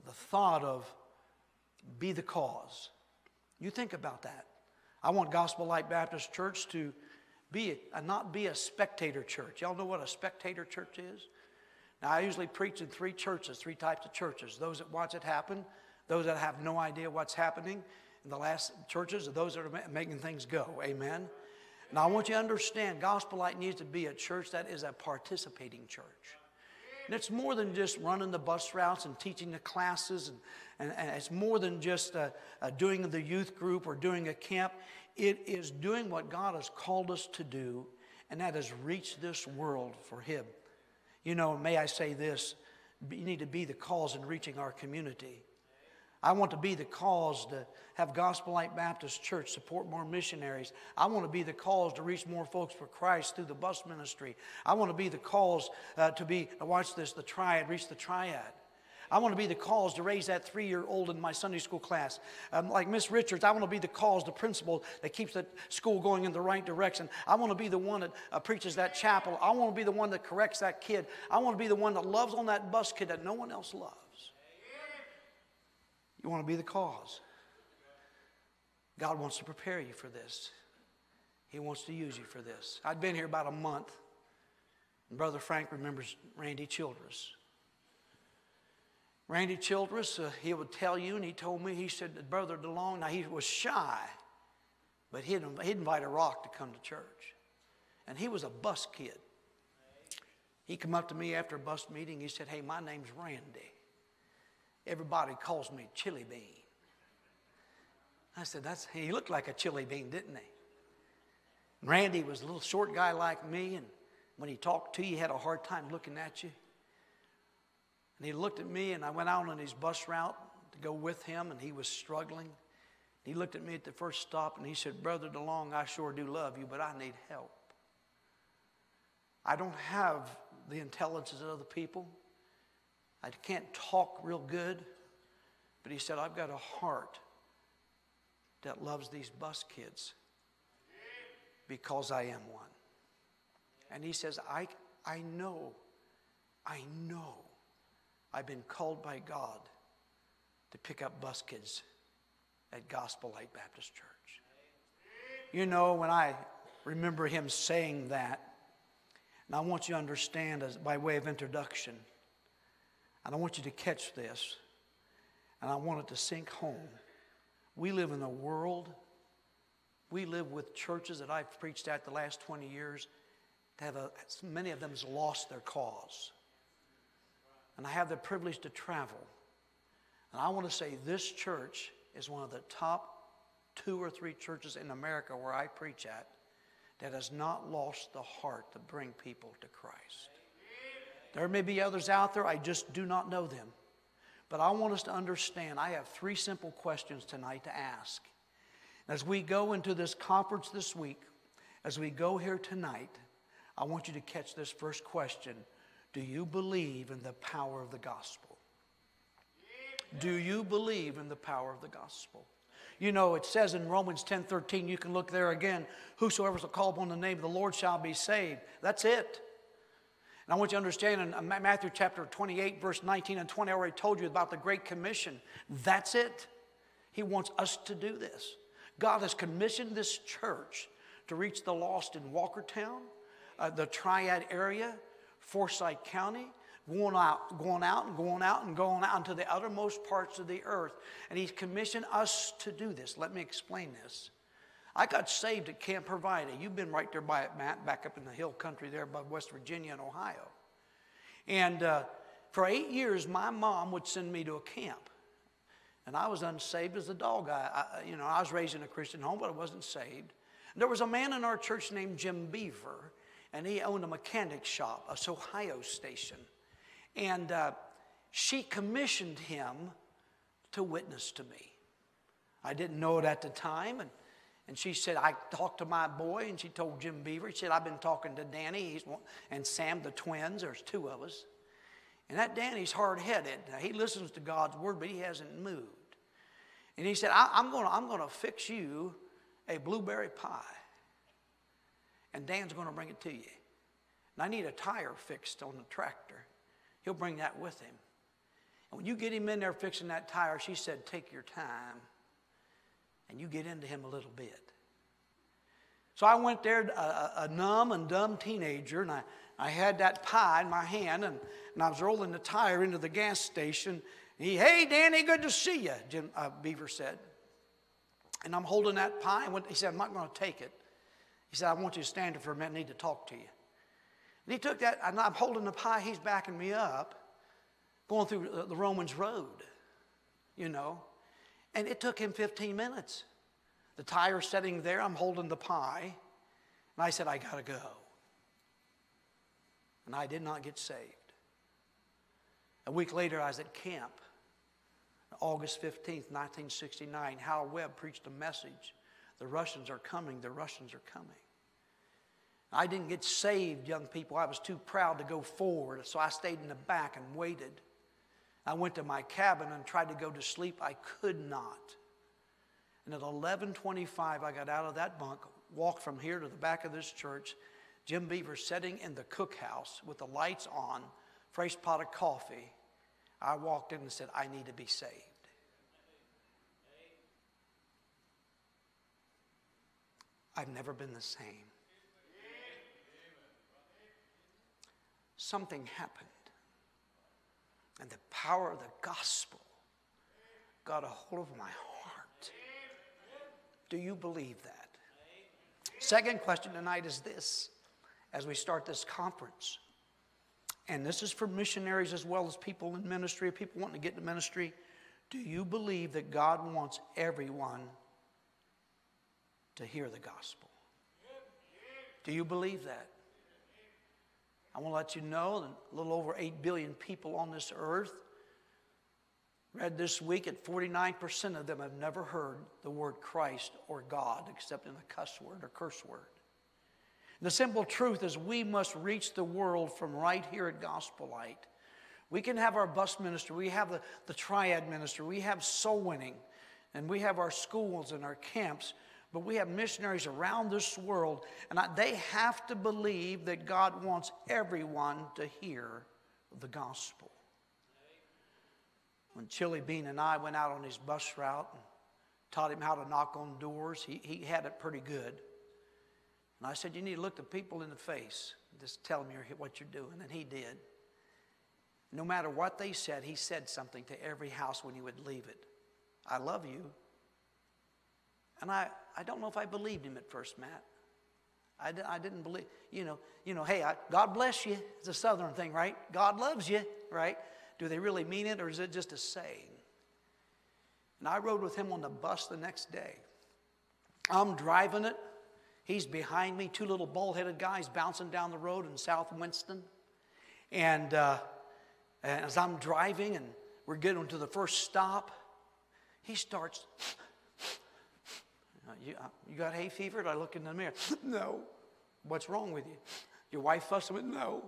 the thought of be the cause. You think about that. I want Gospel Light Baptist Church to be a, not be a spectator church. Y'all know what a spectator church is? Now, I usually preach in three churches, three types of churches those that watch it happen, those that have no idea what's happening, and the last churches are those that are making things go. Amen. Now, I want you to understand Gospel Light needs to be a church that is a participating church. And it's more than just running the bus routes and teaching the classes, and, and, and it's more than just uh, uh, doing the youth group or doing a camp. It is doing what God has called us to do, and that is reach this world for Him. You know, may I say this? You need to be the cause in reaching our community. I want to be the cause to have Gospel Light Baptist Church support more missionaries. I want to be the cause to reach more folks for Christ through the bus ministry. I want to be the cause uh, to be, watch this, the triad, reach the triad. I want to be the cause to raise that three year old in my Sunday school class. Um, like Miss Richards, I want to be the cause, the principal that keeps the school going in the right direction. I want to be the one that uh, preaches that chapel. I want to be the one that corrects that kid. I want to be the one that loves on that bus kid that no one else loves. You want to be the cause. God wants to prepare you for this. He wants to use you for this. I'd been here about a month, And Brother Frank remembers Randy Childress. Randy Childress, uh, he would tell you, and he told me, he said Brother DeLong, now he was shy, but he'd, he'd invite a rock to come to church. And he was a bus kid. He come up to me after a bus meeting. He said, Hey, my name's Randy. Everybody calls me Chili Bean. I said, That's he looked like a chili bean, didn't he? Randy was a little short guy like me, and when he talked to you, he had a hard time looking at you. And he looked at me, and I went out on his bus route to go with him, and he was struggling. He looked at me at the first stop, and he said, Brother DeLong, I sure do love you, but I need help. I don't have the intelligence of other people. I can't talk real good. But he said, I've got a heart that loves these bus kids because I am one. And he says, I, I know, I know I've been called by God to pick up bus kids at Gospel Light Baptist Church. You know, when I remember him saying that, and I want you to understand, as by way of introduction, and I want you to catch this, and I want it to sink home. We live in a world, we live with churches that I've preached at the last 20 years that have a, many of them has lost their cause. And I have the privilege to travel. And I want to say this church is one of the top two or three churches in America where I preach at that has not lost the heart to bring people to Christ. There may be others out there, I just do not know them. But I want us to understand I have three simple questions tonight to ask. As we go into this conference this week, as we go here tonight, I want you to catch this first question Do you believe in the power of the gospel? Do you believe in the power of the gospel? You know, it says in Romans 10 13, you can look there again, whosoever shall call upon the name of the Lord shall be saved. That's it. And I want you to understand in uh, Matthew chapter 28, verse 19 and 20, I already told you about the Great Commission. That's it. He wants us to do this. God has commissioned this church to reach the lost in Walkertown, uh, the Triad area, Forsyth County, going out, going out and going out and going out into the uttermost parts of the earth. And He's commissioned us to do this. Let me explain this. I got saved at Camp Provida. You've been right there by it, Matt, back up in the hill country there above West Virginia and Ohio. And uh, for eight years, my mom would send me to a camp. And I was unsaved as a dog. I, I, you know, I was raised in a Christian home, but I wasn't saved. And there was a man in our church named Jim Beaver, and he owned a mechanic shop, a Sohio station. And uh, she commissioned him to witness to me. I didn't know it at the time. And, and she said, I talked to my boy, and she told Jim Beaver, she said, I've been talking to Danny he's one, and Sam, the twins. There's two of us. And that Danny's hard headed. He listens to God's word, but he hasn't moved. And he said, I, am going I'm to fix you a blueberry pie. And Dan's going to bring it to you. And I need a tire fixed on the tractor. He'll bring that with him. And when you get him in there fixing that tire, she said, Take your time and you get into him a little bit. So I went there, a, a numb and dumb teenager, and I, I had that pie in my hand, and, and I was rolling the tire into the gas station. He, hey, Danny, good to see you, Jim uh, Beaver said. And I'm holding that pie, and he said, I'm not going to take it. He said, I want you to stand here for a minute, I need to talk to you. And he took that, and I'm holding the pie, he's backing me up, going through the Romans Road, you know. And it took him 15 minutes. The tire sitting there, I'm holding the pie, and I said, I got to go. And I did not get saved. A week later, I was at camp. August 15th, 1969, Hal Webb preached a message. The Russians are coming, the Russians are coming. I didn't get saved, young people. I was too proud to go forward, so I stayed in the back and waited. I went to my cabin and tried to go to sleep. I could not. And at 11:25, I got out of that bunk, walked from here to the back of this church. Jim Beaver sitting in the cookhouse with the lights on, fresh pot of coffee. I walked in and said, "I need to be saved." I've never been the same. something happened. And the power of the gospel got a hold of my heart. Do you believe that? Second question tonight is this as we start this conference. And this is for missionaries as well as people in ministry, people wanting to get into ministry. Do you believe that God wants everyone to hear the gospel? Do you believe that? I want to let you know that a little over 8 billion people on this earth read this week that 49% of them have never heard the word Christ or God except in a cuss word or curse word. The simple truth is we must reach the world from right here at Gospel Light. We can have our bus ministry, we have the, the triad ministry, we have soul winning, and we have our schools and our camps, but we have missionaries around this world, and I, they have to believe that God wants everyone to hear the gospel. When Chili Bean and I went out on his bus route and taught him how to knock on doors, he, he had it pretty good. And I said, You need to look the people in the face. Just tell them what you're doing. And he did. No matter what they said, he said something to every house when he would leave it. I love you. And I, I don't know if I believed him at first, Matt. I, I didn't believe, you know, you know, hey, I, God bless you. It's a southern thing, right? God loves you, right? Do they really mean it or is it just a saying? And I rode with him on the bus the next day. I'm driving it. He's behind me, two little bald headed guys bouncing down the road in South Winston. And, uh, and as I'm driving and we're getting to the first stop, he starts, you, uh, you got hay fever? I look in the mirror. no. What's wrong with you? Your wife fussing with no.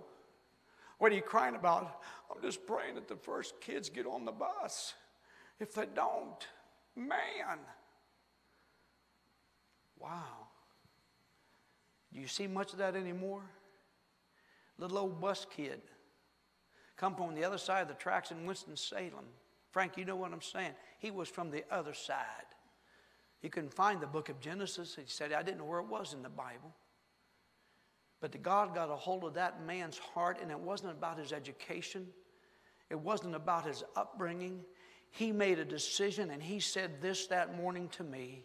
What are you crying about? I'm just praying that the first kids get on the bus. If they don't, man. Wow. Do you see much of that anymore? Little old bus kid. Come from the other side of the tracks in Winston-Salem. Frank, you know what I'm saying? He was from the other side. He couldn't find the book of Genesis. He said, I didn't know where it was in the Bible. But the God got a hold of that man's heart, and it wasn't about his education, it wasn't about his upbringing. He made a decision, and he said this that morning to me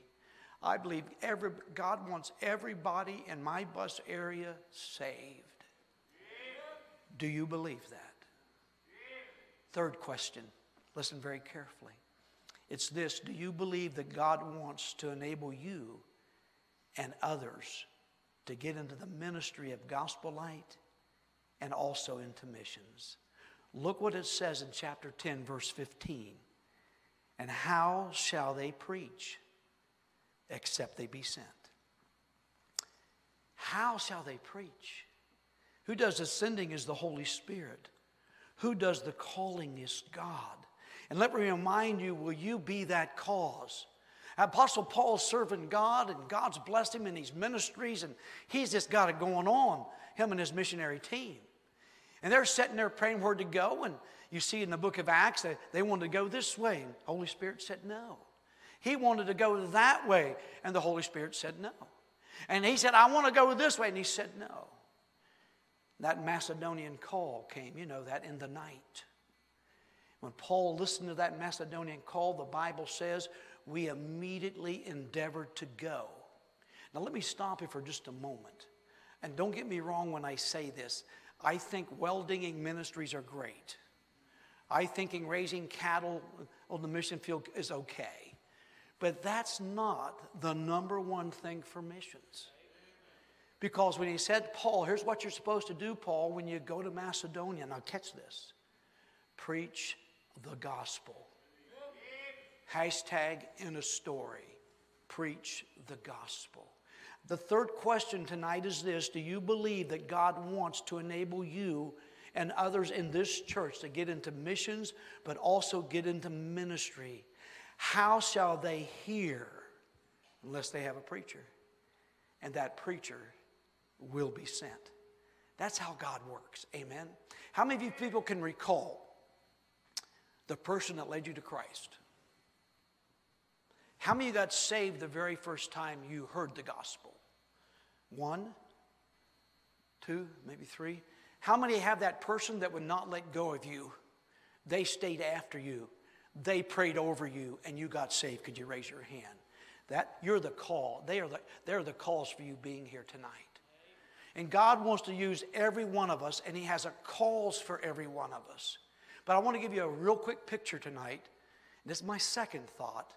I believe every, God wants everybody in my bus area saved. Do you believe that? Third question. Listen very carefully. It's this Do you believe that God wants to enable you and others to get into the ministry of gospel light and also into missions? Look what it says in chapter 10, verse 15. And how shall they preach? except they be sent. How shall they preach? Who does the sending is the Holy Spirit. Who does the calling is God. And let me remind you will you be that cause? Apostle Paul's serving God, and God's blessed him in these ministries, and he's just got it going on, him and his missionary team. And they're sitting there praying where to go, and you see in the book of Acts, they, they wanted to go this way, and Holy Spirit said no. He wanted to go that way, and the Holy Spirit said no. And he said, I want to go this way, and he said no. That Macedonian call came, you know, that in the night. When Paul listened to that Macedonian call, the Bible says, we immediately endeavored to go. Now, let me stop you for just a moment. And don't get me wrong when I say this. I think welding ministries are great. I think raising cattle on the mission field is okay. But that's not the number one thing for missions. Because when he said, Paul, here's what you're supposed to do, Paul, when you go to Macedonia. Now, catch this preach the gospel. Hashtag in a story. Preach the gospel. The third question tonight is this Do you believe that God wants to enable you and others in this church to get into missions, but also get into ministry? How shall they hear unless they have a preacher? And that preacher will be sent. That's how God works. Amen. How many of you people can recall the person that led you to Christ? How many got saved the very first time you heard the gospel? One, two, maybe three. How many have that person that would not let go of you? They stayed after you. They prayed over you and you got saved. Could you raise your hand? That you're the call. They are the, they're the cause for you being here tonight. And God wants to use every one of us, and He has a cause for every one of us. But I want to give you a real quick picture tonight. This is my second thought,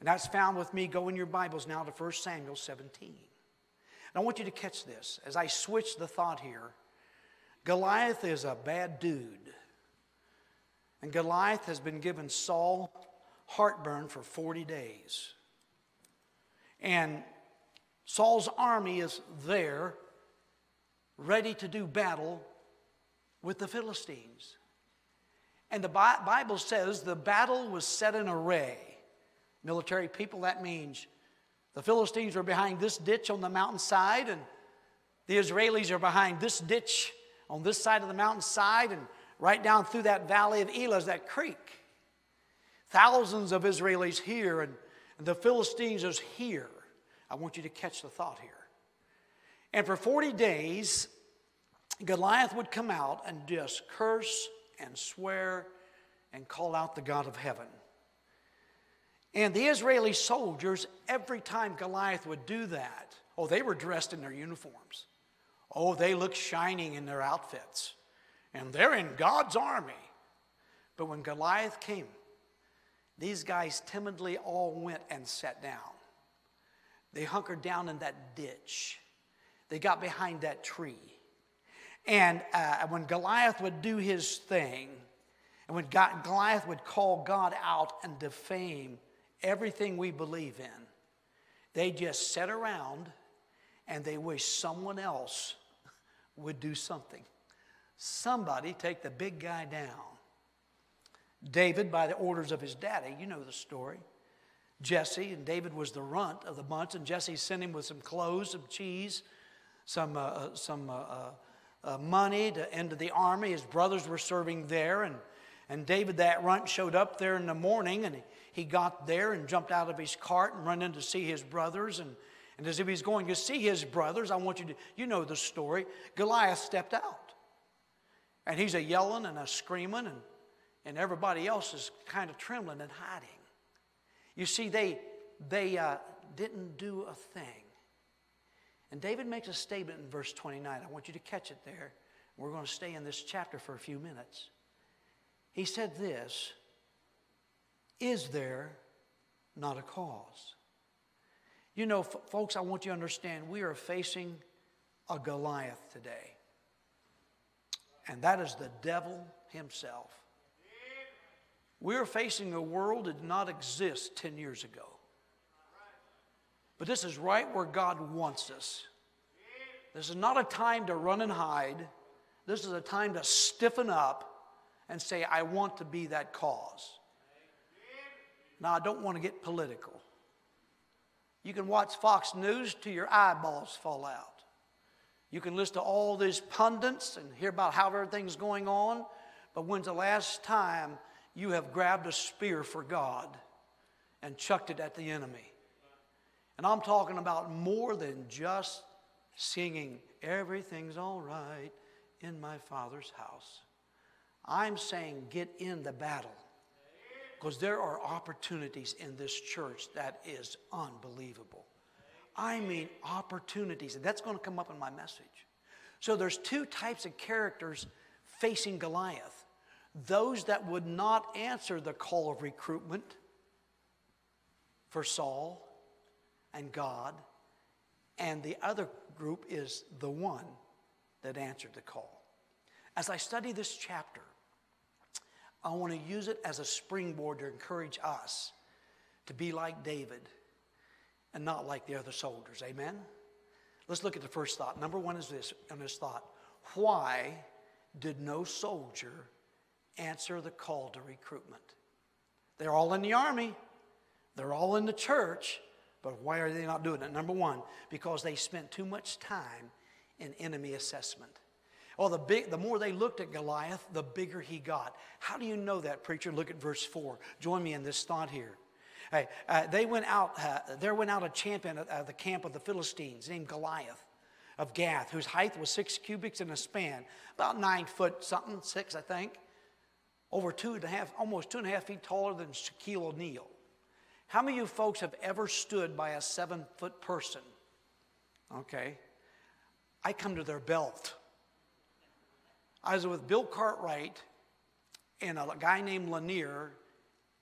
and that's found with me. Go in your Bibles now to 1 Samuel 17. And I want you to catch this as I switch the thought here. Goliath is a bad dude. And Goliath has been given Saul heartburn for 40 days. And Saul's army is there, ready to do battle with the Philistines. And the Bible says the battle was set in array. Military people, that means the Philistines are behind this ditch on the mountainside, and the Israelis are behind this ditch on this side of the mountainside, and right down through that valley of Elah is that creek. Thousands of Israelis here, and, and the Philistines is here. I want you to catch the thought here. And for 40 days, Goliath would come out and just curse and swear and call out the God of heaven. And the Israeli soldiers, every time Goliath would do that, oh, they were dressed in their uniforms. Oh, they looked shining in their outfits. And they're in God's army. But when Goliath came, these guys timidly all went and sat down. They hunkered down in that ditch. They got behind that tree. And uh, when Goliath would do his thing, and when God, Goliath would call God out and defame everything we believe in, they just sat around and they wish someone else would do something. Somebody take the big guy down. David, by the orders of his daddy, you know the story. Jesse, and David was the runt of the bunch, and Jesse sent him with some clothes, some cheese, some, uh, uh some uh, uh, money to enter the army. His brothers were serving there, and, and David, that runt, showed up there in the morning, and he, he got there and jumped out of his cart and run in to see his brothers. And, and as if he's going to see his brothers, I want you to, you know the story, Goliath stepped out. And he's a yelling and a screaming, and, and everybody else is kind of trembling and hiding. You see, they, they uh, didn't do a thing. And David makes a statement in verse 29. I want you to catch it there. We're going to stay in this chapter for a few minutes. He said this Is there not a cause? You know, f- folks, I want you to understand we are facing a Goliath today. And that is the devil himself. We're facing a world that did not exist 10 years ago. But this is right where God wants us. This is not a time to run and hide. This is a time to stiffen up and say, I want to be that cause. Now, I don't want to get political. You can watch Fox News till your eyeballs fall out. You can listen to all these pundits and hear about how everything's going on, but when's the last time you have grabbed a spear for God and chucked it at the enemy. And I'm talking about more than just singing, Everything's all right in my Father's house. I'm saying, get in the battle. Because there are opportunities in this church that is unbelievable. I mean, opportunities. And that's going to come up in my message. So there's two types of characters facing Goliath those that would not answer the call of recruitment for Saul and God, and the other group is the one that answered the call. As I study this chapter, I want to use it as a springboard to encourage us to be like David and not like the other soldiers. Amen? Let's look at the first thought. Number one is this, and this thought why did no soldier answer the call to recruitment. They're all in the army, they're all in the church, but why are they not doing it? Number one, because they spent too much time in enemy assessment. Oh, the, big, the more they looked at Goliath, the bigger he got. How do you know that, preacher? Look at verse 4. Join me in this thought here. Hey, uh, they went out, uh, there went out a champion of the camp of the Philistines named Goliath. of Gath, whose height was six cubits in a span, about nine foot something, six, I think, over two and a half, almost two and a half feet taller than Shaquille O'Neal. How many of you folks have ever stood by a seven foot person? Okay. I come to their belt. I was with Bill Cartwright and a guy named Lanier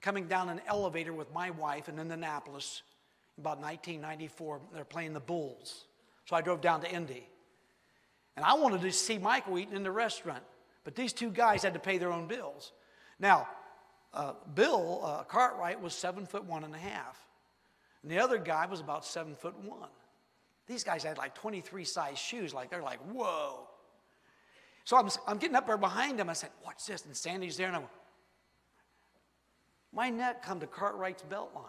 coming down an elevator with my wife in Indianapolis about 1994. They're playing the Bulls. So I drove down to Indy. And I wanted to see Michael Eaton in the restaurant. But these two guys had to pay their own bills. Now, uh, Bill uh, Cartwright was seven foot one and a half. And the other guy was about seven foot one. These guys had like 23 size shoes. Like, they're like, whoa. So I'm, I'm getting up there behind them. I said, What's this? And Sandy's there, and I went, My neck come to Cartwright's belt line.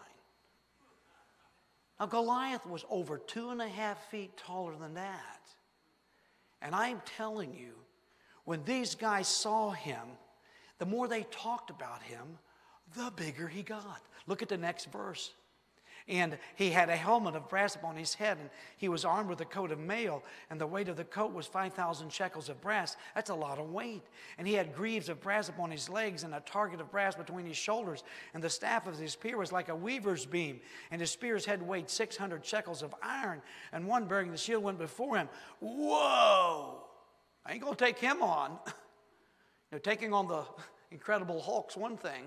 Now, Goliath was over two and a half feet taller than that. And I'm telling you, when these guys saw him, the more they talked about him, the bigger he got. Look at the next verse. And he had a helmet of brass upon his head, and he was armed with a coat of mail, and the weight of the coat was 5,000 shekels of brass. That's a lot of weight. And he had greaves of brass upon his legs, and a target of brass between his shoulders. And the staff of his spear was like a weaver's beam, and his spear's head weighed 600 shekels of iron, and one bearing the shield went before him. Whoa! I ain't gonna take him on. know, taking on the Incredible Hulk's one thing.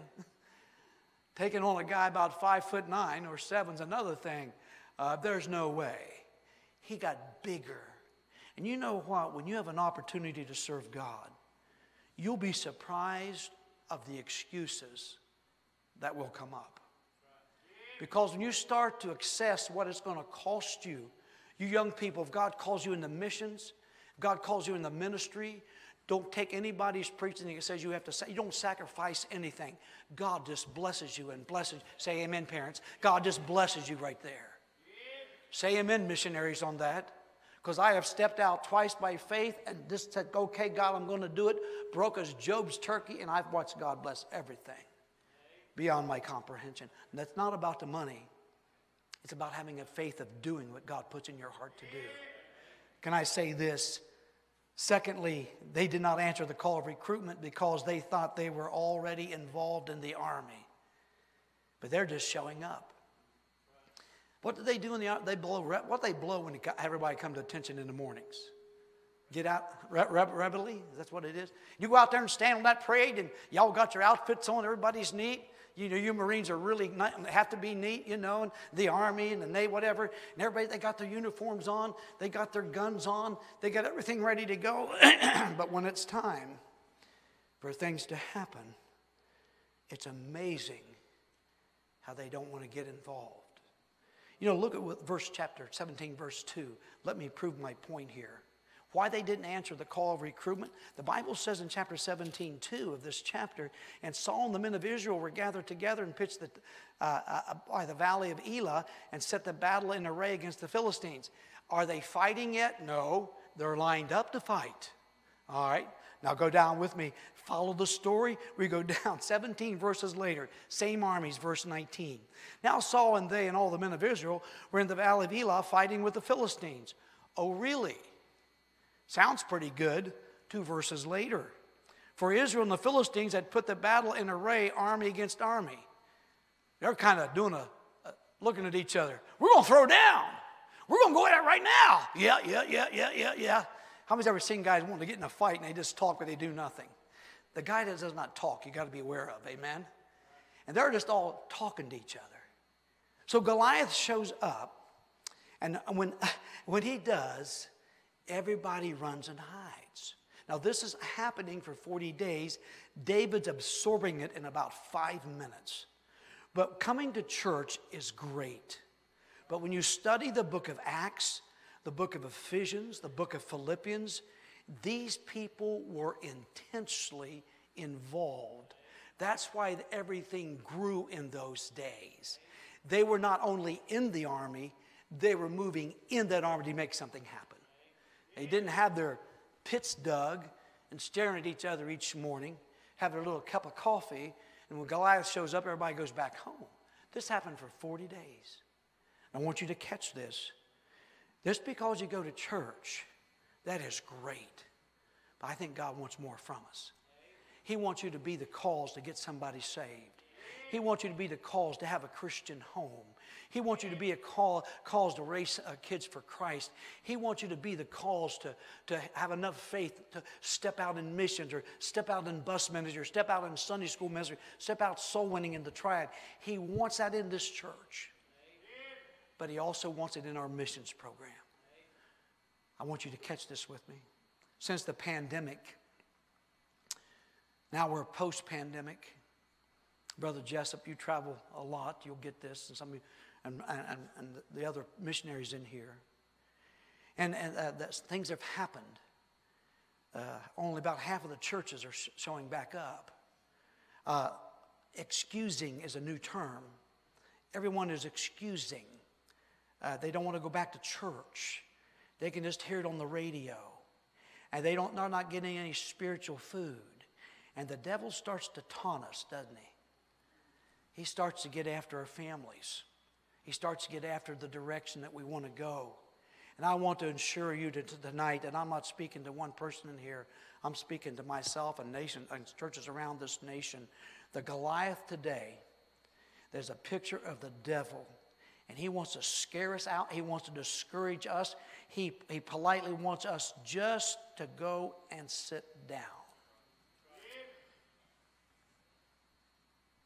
Taking on a guy about five foot nine or seven's another thing. Uh, there's no way. He got bigger. And you know what? When you have an opportunity to serve God, you'll be surprised of the excuses that will come up. Because when you start to assess what it's going to cost you, you young people, if God calls you into missions, God calls you in the ministry, don't take anybody's preaching that says you have to say, you don't sacrifice anything. God just blesses you and blesses. Say amen, parents. God just blesses you right there. Say amen, missionaries, on that. Because I have stepped out twice by faith and just said, okay, God, I'm going to do it. Broke as Job's turkey, and I've watched God bless everything beyond my comprehension. And that's not about the money, it's about having a faith of doing what God puts in your heart to do. Can I say this? Secondly, they did not answer the call of recruitment because they thought they were already involved in the army. But they're just showing up. What do they do in the army? They blow, what they blow when everybody come to attention in the mornings? Get out re- reveille? That's what it is. You go out there and stand on that parade and y'all got your outfits on, everybody's neat you know, you Marines are really not, have to be neat, you know, and the Army and the Navy, whatever. And everybody, they got their uniforms on, they got their guns on, they got everything ready to go. but when it's time for things to happen, it's amazing how they don't want to get involved. You know, look at verse chapter 17, verse 2. Let me prove my point here. Why they didn't answer the call of recruitment? The Bible says in chapter 17, 2 of this chapter, and Saul and the men of Israel were gathered together and pitched the, uh, uh, by the valley of Elah and set the battle in array against the Philistines. Are they fighting yet? No, they're lined up to fight. All right, now go down with me. Follow the story. We go down 17 verses later, same armies, verse 19. Now Saul and they and all the men of Israel were in the valley of Elah fighting with the Philistines. Oh, really? Sounds pretty good. Two verses later. For Israel and the Philistines had put the battle in array, army against army. They're kind of doing a, looking at each other. We're going to throw down. We're going to go at it right now. Yeah, yeah, yeah, yeah, yeah, yeah. How many's ever seen guys wanting to get in a fight and they just talk but they do nothing? The guy that does not talk, you got to be aware of. Amen. And they're just all talking to each other. So Goliath shows up, and when when he does, everybody runs and hides. Now, this is happening for 40 days. David's absorbing it in about five minutes. But coming to church is great. But when you study the book of Acts, the book of Ephesians, the book of Philippians, these people were intensely involved. That's why everything grew in those days. They were not only in the army, they were moving in that army to make something happen. They didn't have their pits dug and staring at each other each morning, having a little cup of coffee, and when Goliath shows up, everybody goes back home. This happened for 40 days. I want you to catch this. Just because you go to church That is great. But I think God wants more from us. He wants you to be the cause to get somebody saved. He wants you to be the cause to have a Christian home. He wants you to be a call, cause to raise uh, kids for Christ. He wants you to be the cause to, to have enough faith to step out in missions or step out in bus ministry or step out in Sunday school ministry, step out soul winning in the Triad. He wants that in this church. But he also wants it in our missions program. I want you to catch this with me. Since the pandemic, now we're post pandemic. Brother Jessup, you travel a lot. You'll get this, and some of you, and, and, and the other missionaries in here. And, and uh, things have happened. Uh, only about half of the churches are sh- showing back up. Uh, excusing is a new term. Everyone is excusing. Uh, they don't want to go back to church. They can just hear it on the radio. And they don't, they're not getting any spiritual food. And the devil starts to taunt us, doesn't he? He starts to get after our families. He starts to get after the direction that we want to go. And I want to assure you tonight that I'm not speaking to one person in here. I'm speaking to myself and nation and churches around this nation. The Goliath today, there's a picture of the devil. And he wants to scare us out. He wants to discourage us. He, he politely wants us just to go and sit down.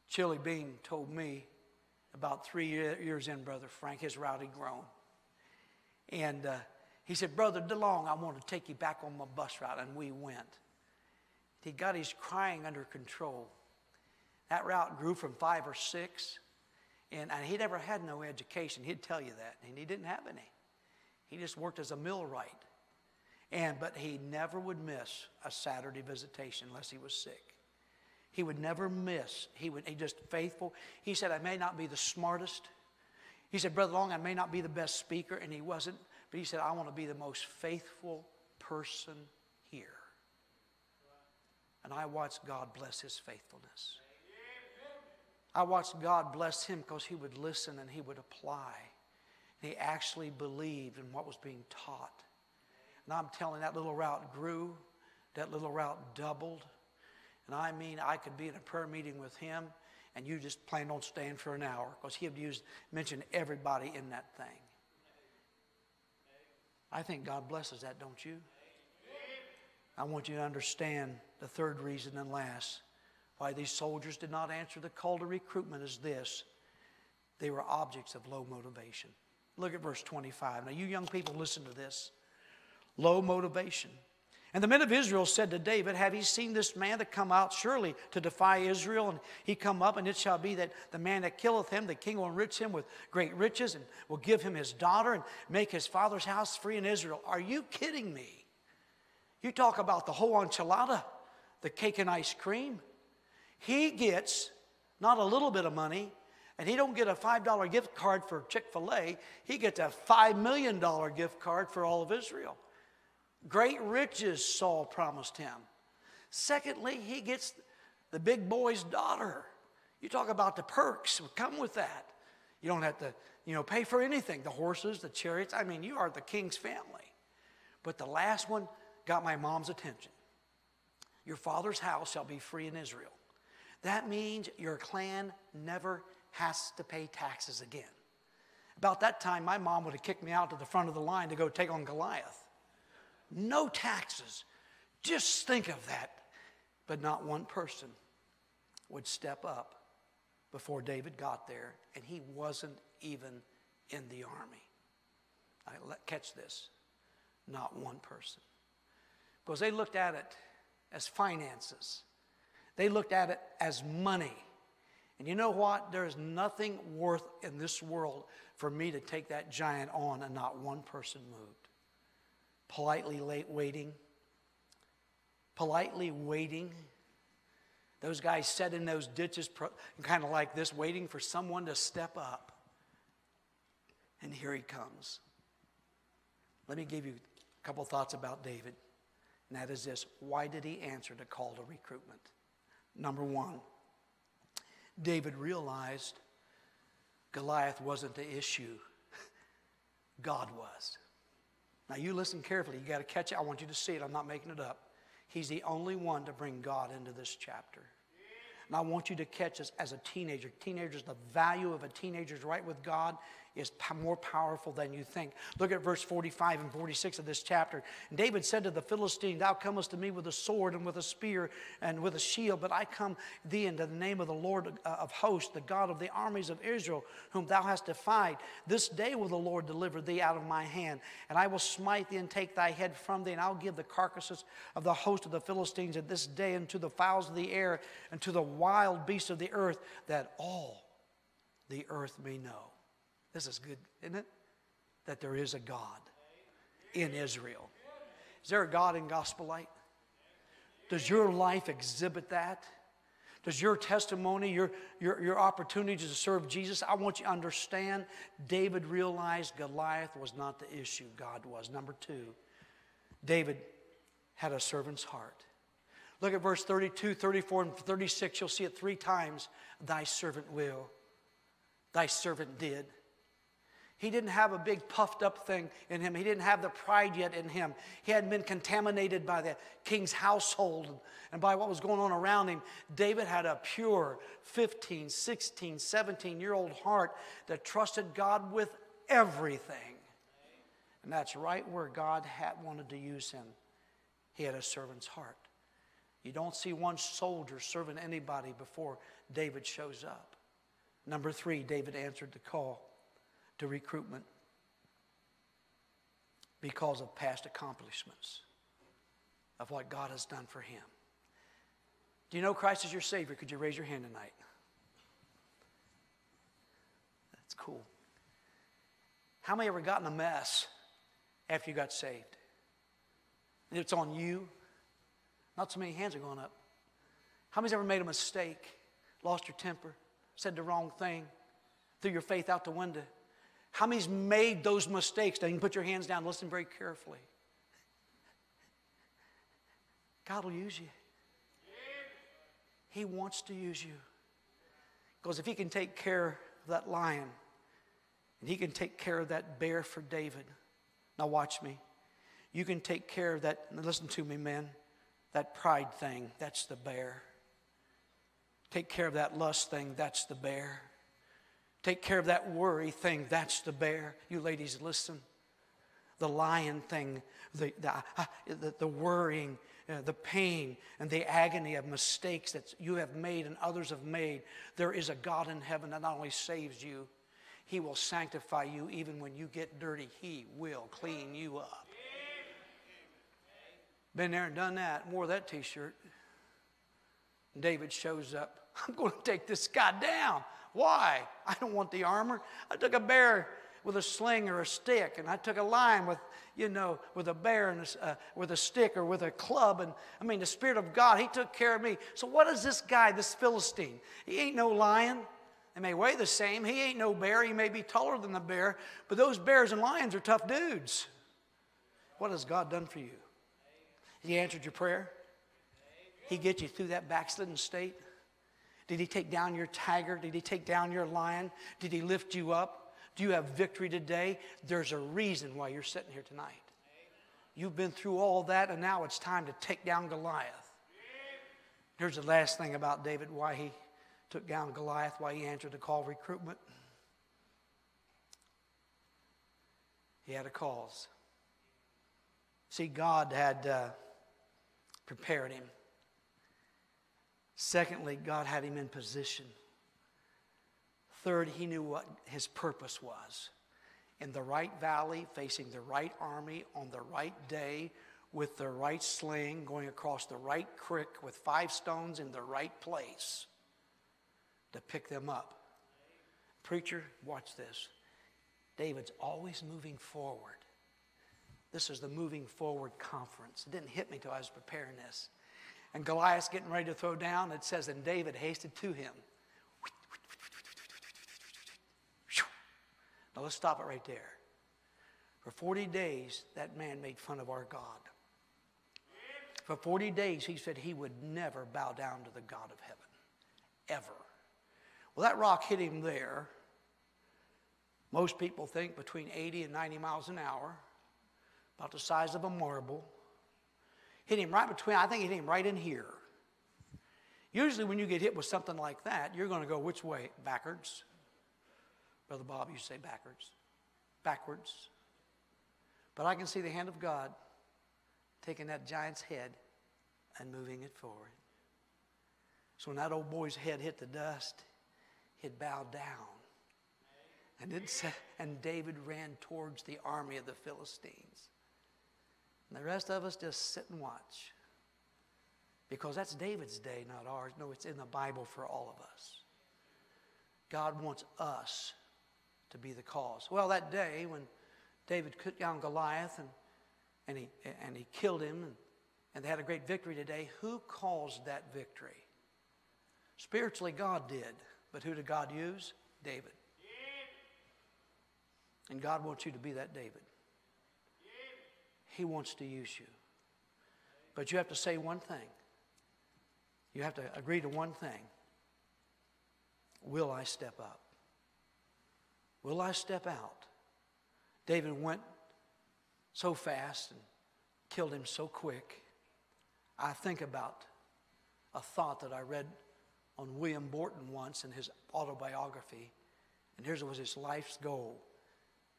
Chili Bean told me about three years in, Brother Frank, his route had grown. And uh, he said, Brother DeLong, I want to take you back on my bus route. And we went. He got his crying under control. That route grew from five or six. And, and he never had no education. He'd tell you that. And he didn't have any. He just worked as a millwright. And, but he never would miss a Saturday visitation unless he was sick. He would never miss. He would he just faithful. He said, I may not be the smartest. He said, Brother Long, I may not be the best speaker, and he wasn't, but he said, I want to be the most faithful person here. And I watched God bless his faithfulness. I watched God bless him because he would listen and he would apply. And he actually believed in what was being taught. And I'm telling that little route grew, that little route doubled. And I mean, I could be in a prayer meeting with him, and you just planned on staying for an hour because he would use, mention everybody in that thing. I think God blesses that, don't you? I want you to understand the third reason and last why these soldiers did not answer the call to recruitment is this they were objects of low motivation. Look at verse 25. Now, you young people, listen to this. Low motivation. And the men of Israel said to David, Have ye seen this man that come out surely to defy Israel? And he come up, and it shall be that the man that killeth him, the king will enrich him with great riches, and will give him his daughter, and make his father's house free in Israel. Are you kidding me? You talk about the whole enchilada, the cake and ice cream. He gets not a little bit of money, and he don't get a $5 gift card for Chick-fil-A. He gets a $5 million gift card for all of Israel. Great riches Saul promised him. Secondly, he gets the big boy's daughter. You talk about the perks that come with that. You don't have to, you know, pay for anything. The horses, the chariots. I mean, you are the king's family. But the last one got my mom's attention. Your father's house shall be free in Israel. That means your clan never has to pay taxes again. About that time, my mom would have kicked me out to the front of the line to go take on Goliath no taxes. Just think of that. But not one person would step up before David got there, and he wasn't even in the army. I let, catch this. Not one person. Because they looked at it as finances, they looked at it as money. And you know what? There is nothing worth in this world for me to take that giant on and not one person moved politely late waiting, politely waiting. Those guys sat in those ditches, kind of like this, waiting for someone to step up. And here he comes. Let me give you a couple thoughts about David. And that is this why did he answer the call to recruitment? Number one, David realized Goliath wasn't the issue, God was. Now, you listen carefully. You got to catch it. I want you to see it. I'm not making it up. He's the only one to bring God into this chapter. And I want you to catch this as a teenager. Teenagers, the value of a teenager's right with God is more powerful than you think. Look at verse 45 and 46 of this chapter. And David said to the Philistine, Thou comest to me with a sword and with a spear and with a shield, but I come thee into the name of the Lord uh, of hosts, the God of the armies of Israel, whom thou hast defied. This day will the Lord deliver thee out of my hand, and I will smite thee and take thy head from thee, and I'll give the carcasses of the host of the Philistines at this day unto the fowls of the air and to the wild beasts of the earth, that all the earth may know this is good, isn't it? That there is a God in Israel. Is there a God in Gospel Light? Does your life exhibit that? Does your testimony, your, your, your opportunity to serve Jesus, I want you to understand David realized Goliath was not the issue, God was. Number two, David had a servant's heart. Look at verse 32, 34, and 36. You'll see it three times. Thy servant will. Thy servant did. He didn't have a big puffed up thing in him. He didn't have the pride yet in him. He hadn't been contaminated by the king's household and by what was going on around him. David had a pure 15, 16, 17 year old heart that trusted God with everything. And that's right where God had wanted to use him. He had a servant's heart. You don't see one soldier serving anybody before David shows up. Number three, David answered the call to recruitment because of past accomplishments of what God has done for him. Do you know Christ is your Savior? Could you raise your hand tonight? That's cool. How many ever got in a mess after you got saved? It's on you. Not so many hands are going up. How many's ever made a mistake, lost your temper, said the wrong thing, threw your faith out the window? How many's made those mistakes? Now you can put your hands down, listen very carefully. God will use you. He wants to use you. Because if he can take care of that lion, and he can take care of that bear for David, now watch me. You can take care of that, listen to me, men, that pride thing, that's the bear. Take care of that lust thing, that's the bear. Take care of that worry thing. That's the bear. You ladies, listen. The lion thing, the, the, uh, the, worrying, uh, the pain, and the agony of mistakes that you have made and others have made. There is a God in heaven that not only saves you, He will sanctify you even when you get dirty. He will clean you up. Been there and done that. Wore that t shirt. David shows up. I'm going to take this guy down. Why? I don't want the armor. I took a bear with a sling or a stick, and I took a lion with, you know, with a bear and a, uh, with a stick or with a club. And I mean, the Spirit of God, He took care of me. So, what is this guy, this Philistine? He ain't no lion. They may weigh the same. He ain't no bear. He may be taller than the bear, but those bears and lions are tough dudes. What has God done for you? He answered your prayer. He get you through that backslidden state. Did he take down your tiger? Did he take down your lion? Did he lift you up? Do you have victory today? There's a reason why you're sitting here tonight. You've been through all that, and now it's time to take down Goliath. Here's the last thing about David why he took down Goliath, why he answered the call recruitment. He had a cause. See, God had uh, prepared him. Secondly, God had him in position. Third, he knew what his purpose was. In the right valley, facing the right army on the right day, with the right sling, going across the right creek with five stones in the right place to pick them up. Preacher, watch this. David's always moving forward. This is the moving forward conference. It didn't hit me till I was preparing this and Goliath's getting ready to throw down, it says, and David hasted to him. Now let's stop it right there. For 40 days, that man made fun of our God. For 40 days, he said he would never bow down to the God of heaven, ever. Well, that rock hit him there. Most people think between 80 and 90 miles an hour. about the size of a marble. Hit him right between, I think it hit him right in here. Usually, when you get hit with something like that, you're going to go which way? Backwards. Brother Bob, you say backwards. Backwards. But I can see the hand of God taking that giant's head and moving it forward. So when that old boy's head hit the dust, he'd bow down. And, it and David ran towards the army of the Philistines. And the rest of us just sit and watch. Because that's David's day, not ours. No, it's in the Bible for all of us. God wants us to be the cause. Well, that day when David cut down Goliath and, and, he, and he killed him and, and they had a great victory today, who caused that victory? Spiritually, God did. But who did God use? David. And God wants you to be that David. He wants to use you. But you have to say one thing. You have to agree to one thing. Will I step up? Will I step out? David went so fast and killed him so quick. I think about a thought that I read on William Borden once in his autobiography. And here's what was his life's goal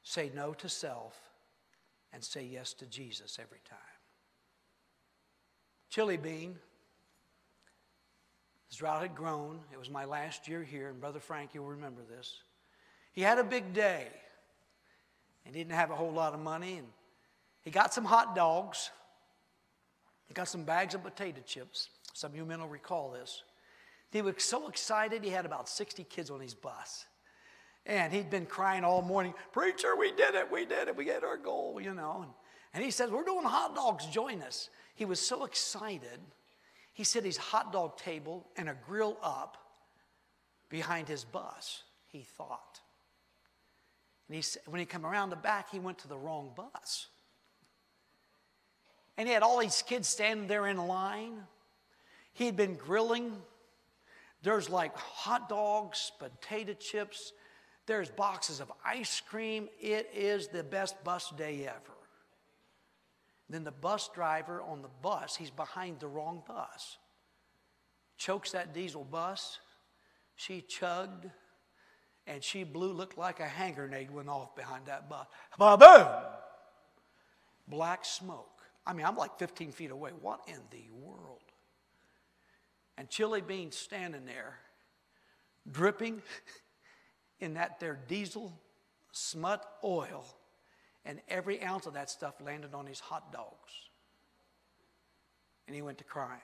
say no to self and say yes to Jesus every time. Chili Bean, his drought had grown. It was my last year here, and Brother Frank, you'll remember this. He had a big day, and he didn't have a whole lot of money, and he got some hot dogs. He got some bags of potato chips. Some of you men will recall this. He was so excited, he had about 60 kids on his bus. And he'd been crying all morning, Preacher, we did it, we did it, we get our goal, you know. And, and he says, We're doing hot dogs, join us. He was so excited, he set his hot dog table and a grill up behind his bus, he thought. And he, said when he came around the back, he went to the wrong bus. And he had all these kids standing there in line. He had been grilling. There's like hot dogs, potato chips, there's boxes of ice cream. It is the best bus day ever. Then the bus driver on the bus, he's behind the wrong bus, chokes that diesel bus. She chugged and she blew, looked like a hand grenade went off behind that bus. Boom! Black smoke. I mean, I'm like 15 feet away. What in the world? And Chili Bean's standing there, dripping in that their diesel smut oil, and every ounce of that stuff landed on his hot dogs. And he went to crying.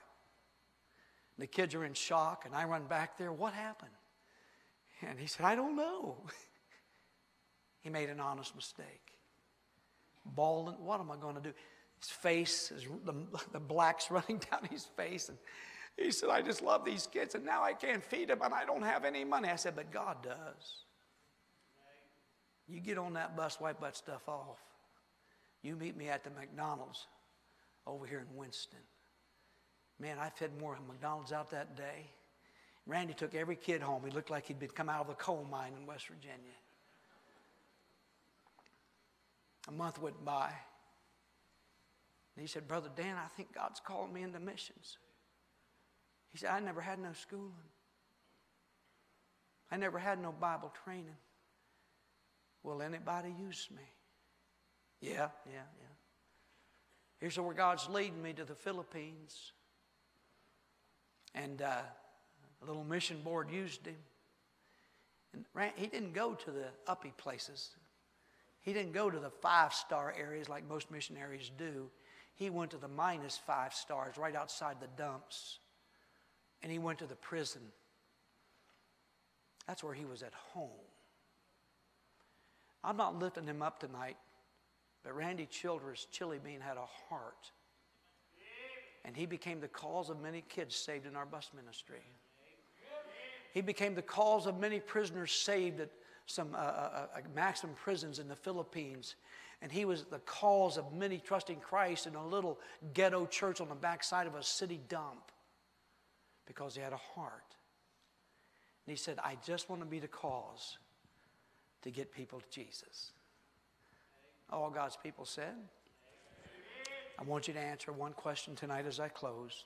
The kids are in shock, and I run back there. What happened? And he said, I don't know. he made an honest mistake. Balding, what am I going to do? His face, is, the, the black's running down his face. And he said, I just love these kids, and now I can't feed them, and I don't have any money. I said, But God does. You get on that bus, wipe that stuff off. You meet me at the McDonald's over here in Winston. Man, I fed more McDonald's out that day. Randy took every kid home. He looked like he'd been come out of a coal mine in West Virginia. A month went by. And he said, Brother Dan, I think God's calling me into missions. He said, I never had no schooling. I never had no Bible training. Will anybody use me? Yeah, yeah, yeah. Here's where God's leading me to the Philippines. And uh, a little mission board used him. And he didn't go to the uppy places. He didn't go to the five star areas like most missionaries do. He went to the minus five stars right outside the dumps. And he went to the prison. That's where he was at home. I'm not lifting him up tonight, but Randy Childress, Chili Bean, had a heart. And he became the cause of many kids saved in our bus ministry. He became the cause of many prisoners saved at some uh, uh, uh, maximum prisons in the Philippines. And he was the cause of many trusting Christ in a little ghetto church on the backside of a city dump because he had a heart. And he said, I just want to be the cause to get people to Jesus. All God's people said, I want you to answer one question tonight as I close.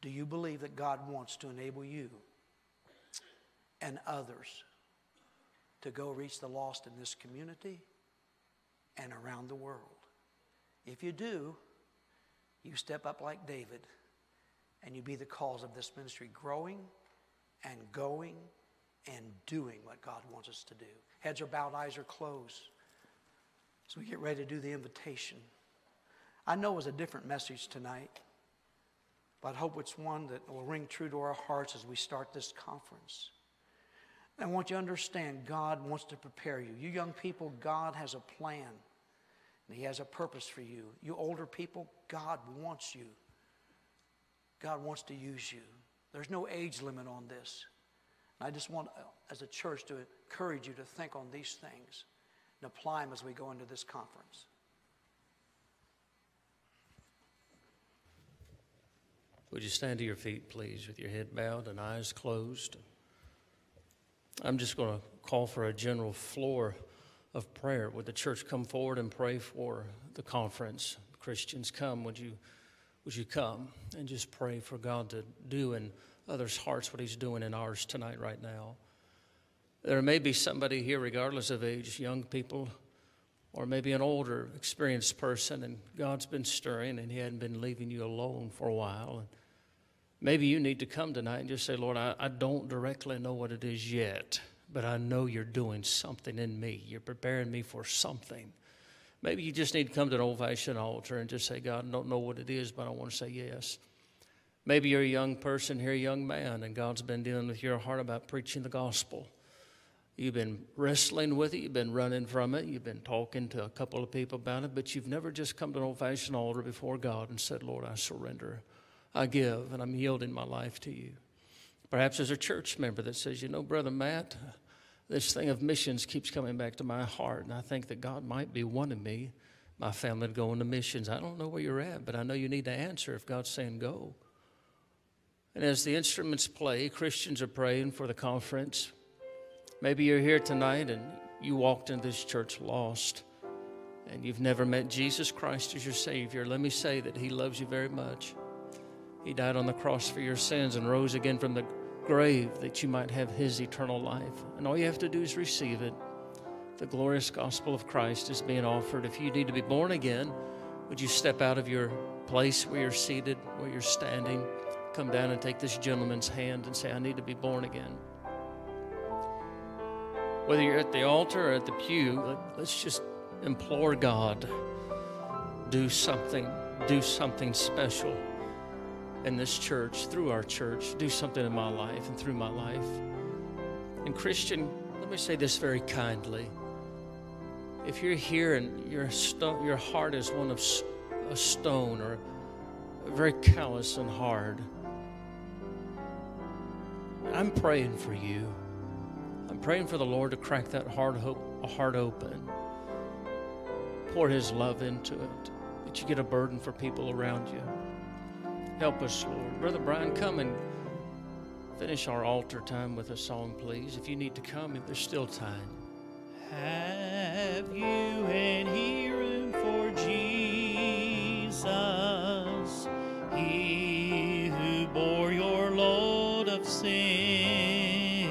Do you believe that God wants to enable you and others to go reach the lost in this community and around the world? If you do, you step up like David and you be the cause of this ministry growing and going and doing what God wants us to do. Heads are bowed, eyes are closed. So we get ready to do the invitation. I know it was a different message tonight, but I hope it's one that will ring true to our hearts as we start this conference. I want you to understand God wants to prepare you. You young people, God has a plan. And He has a purpose for you. You older people, God wants you. God wants to use you. There's no age limit on this. And I just want, uh, as a church, to encourage you to think on these things and apply them as we go into this conference.
Would you stand to your feet, please, with your head bowed and eyes closed? I'm just going to call for a general floor of prayer. Would the church come forward and pray for the conference? Christians, come. Would you, would you come and just pray for God to do in others' hearts what He's doing in ours tonight, right now? There may be somebody here, regardless of age, young people, or maybe an older, experienced person, and God's been stirring and He hadn't been leaving you alone for a while. And maybe you need to come tonight and just say, Lord, I, I don't directly know what it is yet, but I know you're doing something in me. You're preparing me for something. Maybe you just need to come to an old fashioned altar and just say, God, I don't know what it is, but I want to say yes. Maybe you're a young person here, a young man, and God's been dealing with your heart about preaching the gospel. You've been wrestling with it, you've been running from it, you've been talking to a couple of people about it, but you've never just come to an old fashioned altar before God and said, Lord, I surrender. I give, and I'm yielding my life to you. Perhaps there's a church member that says, You know, Brother Matt, this thing of missions keeps coming back to my heart, and I think that God might be wanting me, my family, to go into missions. I don't know where you're at, but I know you need to answer if God's saying go. And as the instruments play, Christians are praying for the conference. Maybe you're here tonight and you walked into this church lost and you've never met Jesus Christ as your Savior. Let me say that He loves you very much. He died on the cross for your sins and rose again from the grave that you might have His eternal life. And all you have to do is receive it. The glorious gospel of Christ is being offered. If you need to be born again, would you step out of your place where you're seated, where you're standing, come down and take this gentleman's hand and say, I need to be born again? Whether you're at the altar or at the pew, let's just implore God do something, do something special in this church, through our church, do something in my life and through my life. And, Christian, let me say this very kindly. If you're here and your, your heart is one of a stone or very callous and hard, I'm praying for you. I'm praying for the Lord to crack that heart, heart open, pour His love into it, that you get a burden for people around you. Help us, Lord. Brother Brian, come and finish our altar time with a song, please. If you need to come, if there's still time.
Have you any room for Jesus? He who bore your load of sin.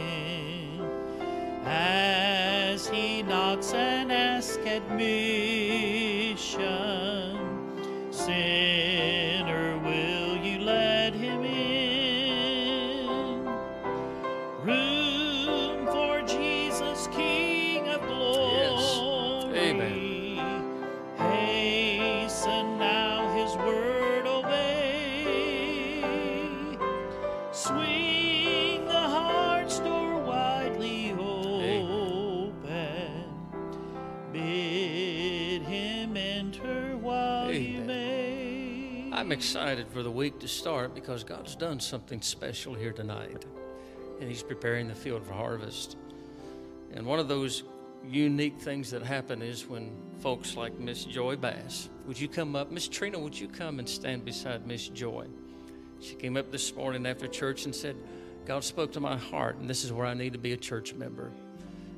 As he knocks and asks admission, sinner, word obey. Swing the heart's door widely open. Bid him enter while you may.
I'm excited for the week to start because God's done something special here tonight. And He's preparing the field for harvest. And one of those unique things that happen is when folks like Miss Joy Bass, would you come up? Miss Trina, would you come and stand beside Miss Joy? She came up this morning after church and said, God spoke to my heart, and this is where I need to be a church member.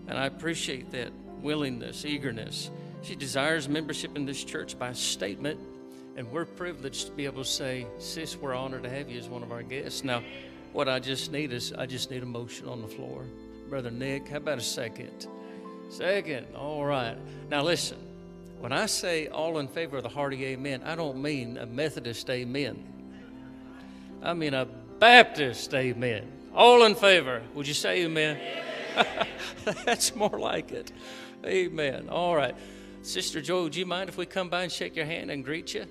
And I appreciate that willingness, eagerness. She desires membership in this church by statement, And we're privileged to be able to say, Sis, we're honored to have you as one of our guests. Now, what I just need is I just need a motion on the floor. Brother Nick, how about a second? Second. All right. Now, listen. When I say all in favor of the hearty amen, I don't mean a Methodist amen. I mean a Baptist amen. All in favor. Would you say amen? That's more like it. Amen. All right. Sister Joy, would you mind if we come by and shake your hand and greet you?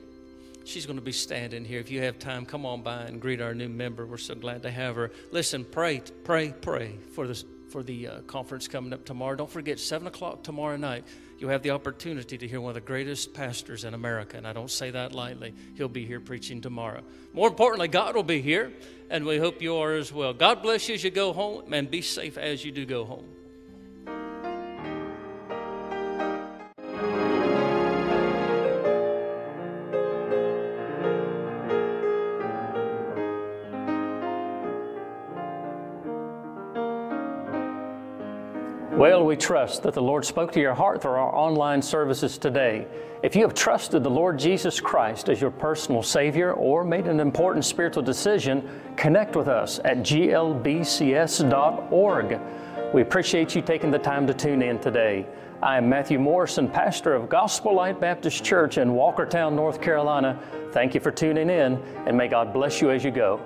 She's going to be standing here. If you have time, come on by and greet our new member. We're so glad to have her. Listen, pray, pray, pray for this for the uh, conference coming up tomorrow. Don't forget, 7 o'clock tomorrow night, you'll have the opportunity to hear one of the greatest pastors in America. And I don't say that lightly. He'll be here preaching tomorrow. More importantly, God will be here, and we hope you are as well. God bless you as you go home, and be safe as you do go home. We trust that the Lord spoke to your heart through our online services today. If you have trusted the Lord Jesus Christ as your personal Savior or made an important spiritual decision, connect with us at glbcs.org. We appreciate you taking the time to tune in today. I am Matthew Morrison, pastor of Gospel Light Baptist Church in Walkertown, North Carolina. Thank you for tuning in, and may God bless you as you go.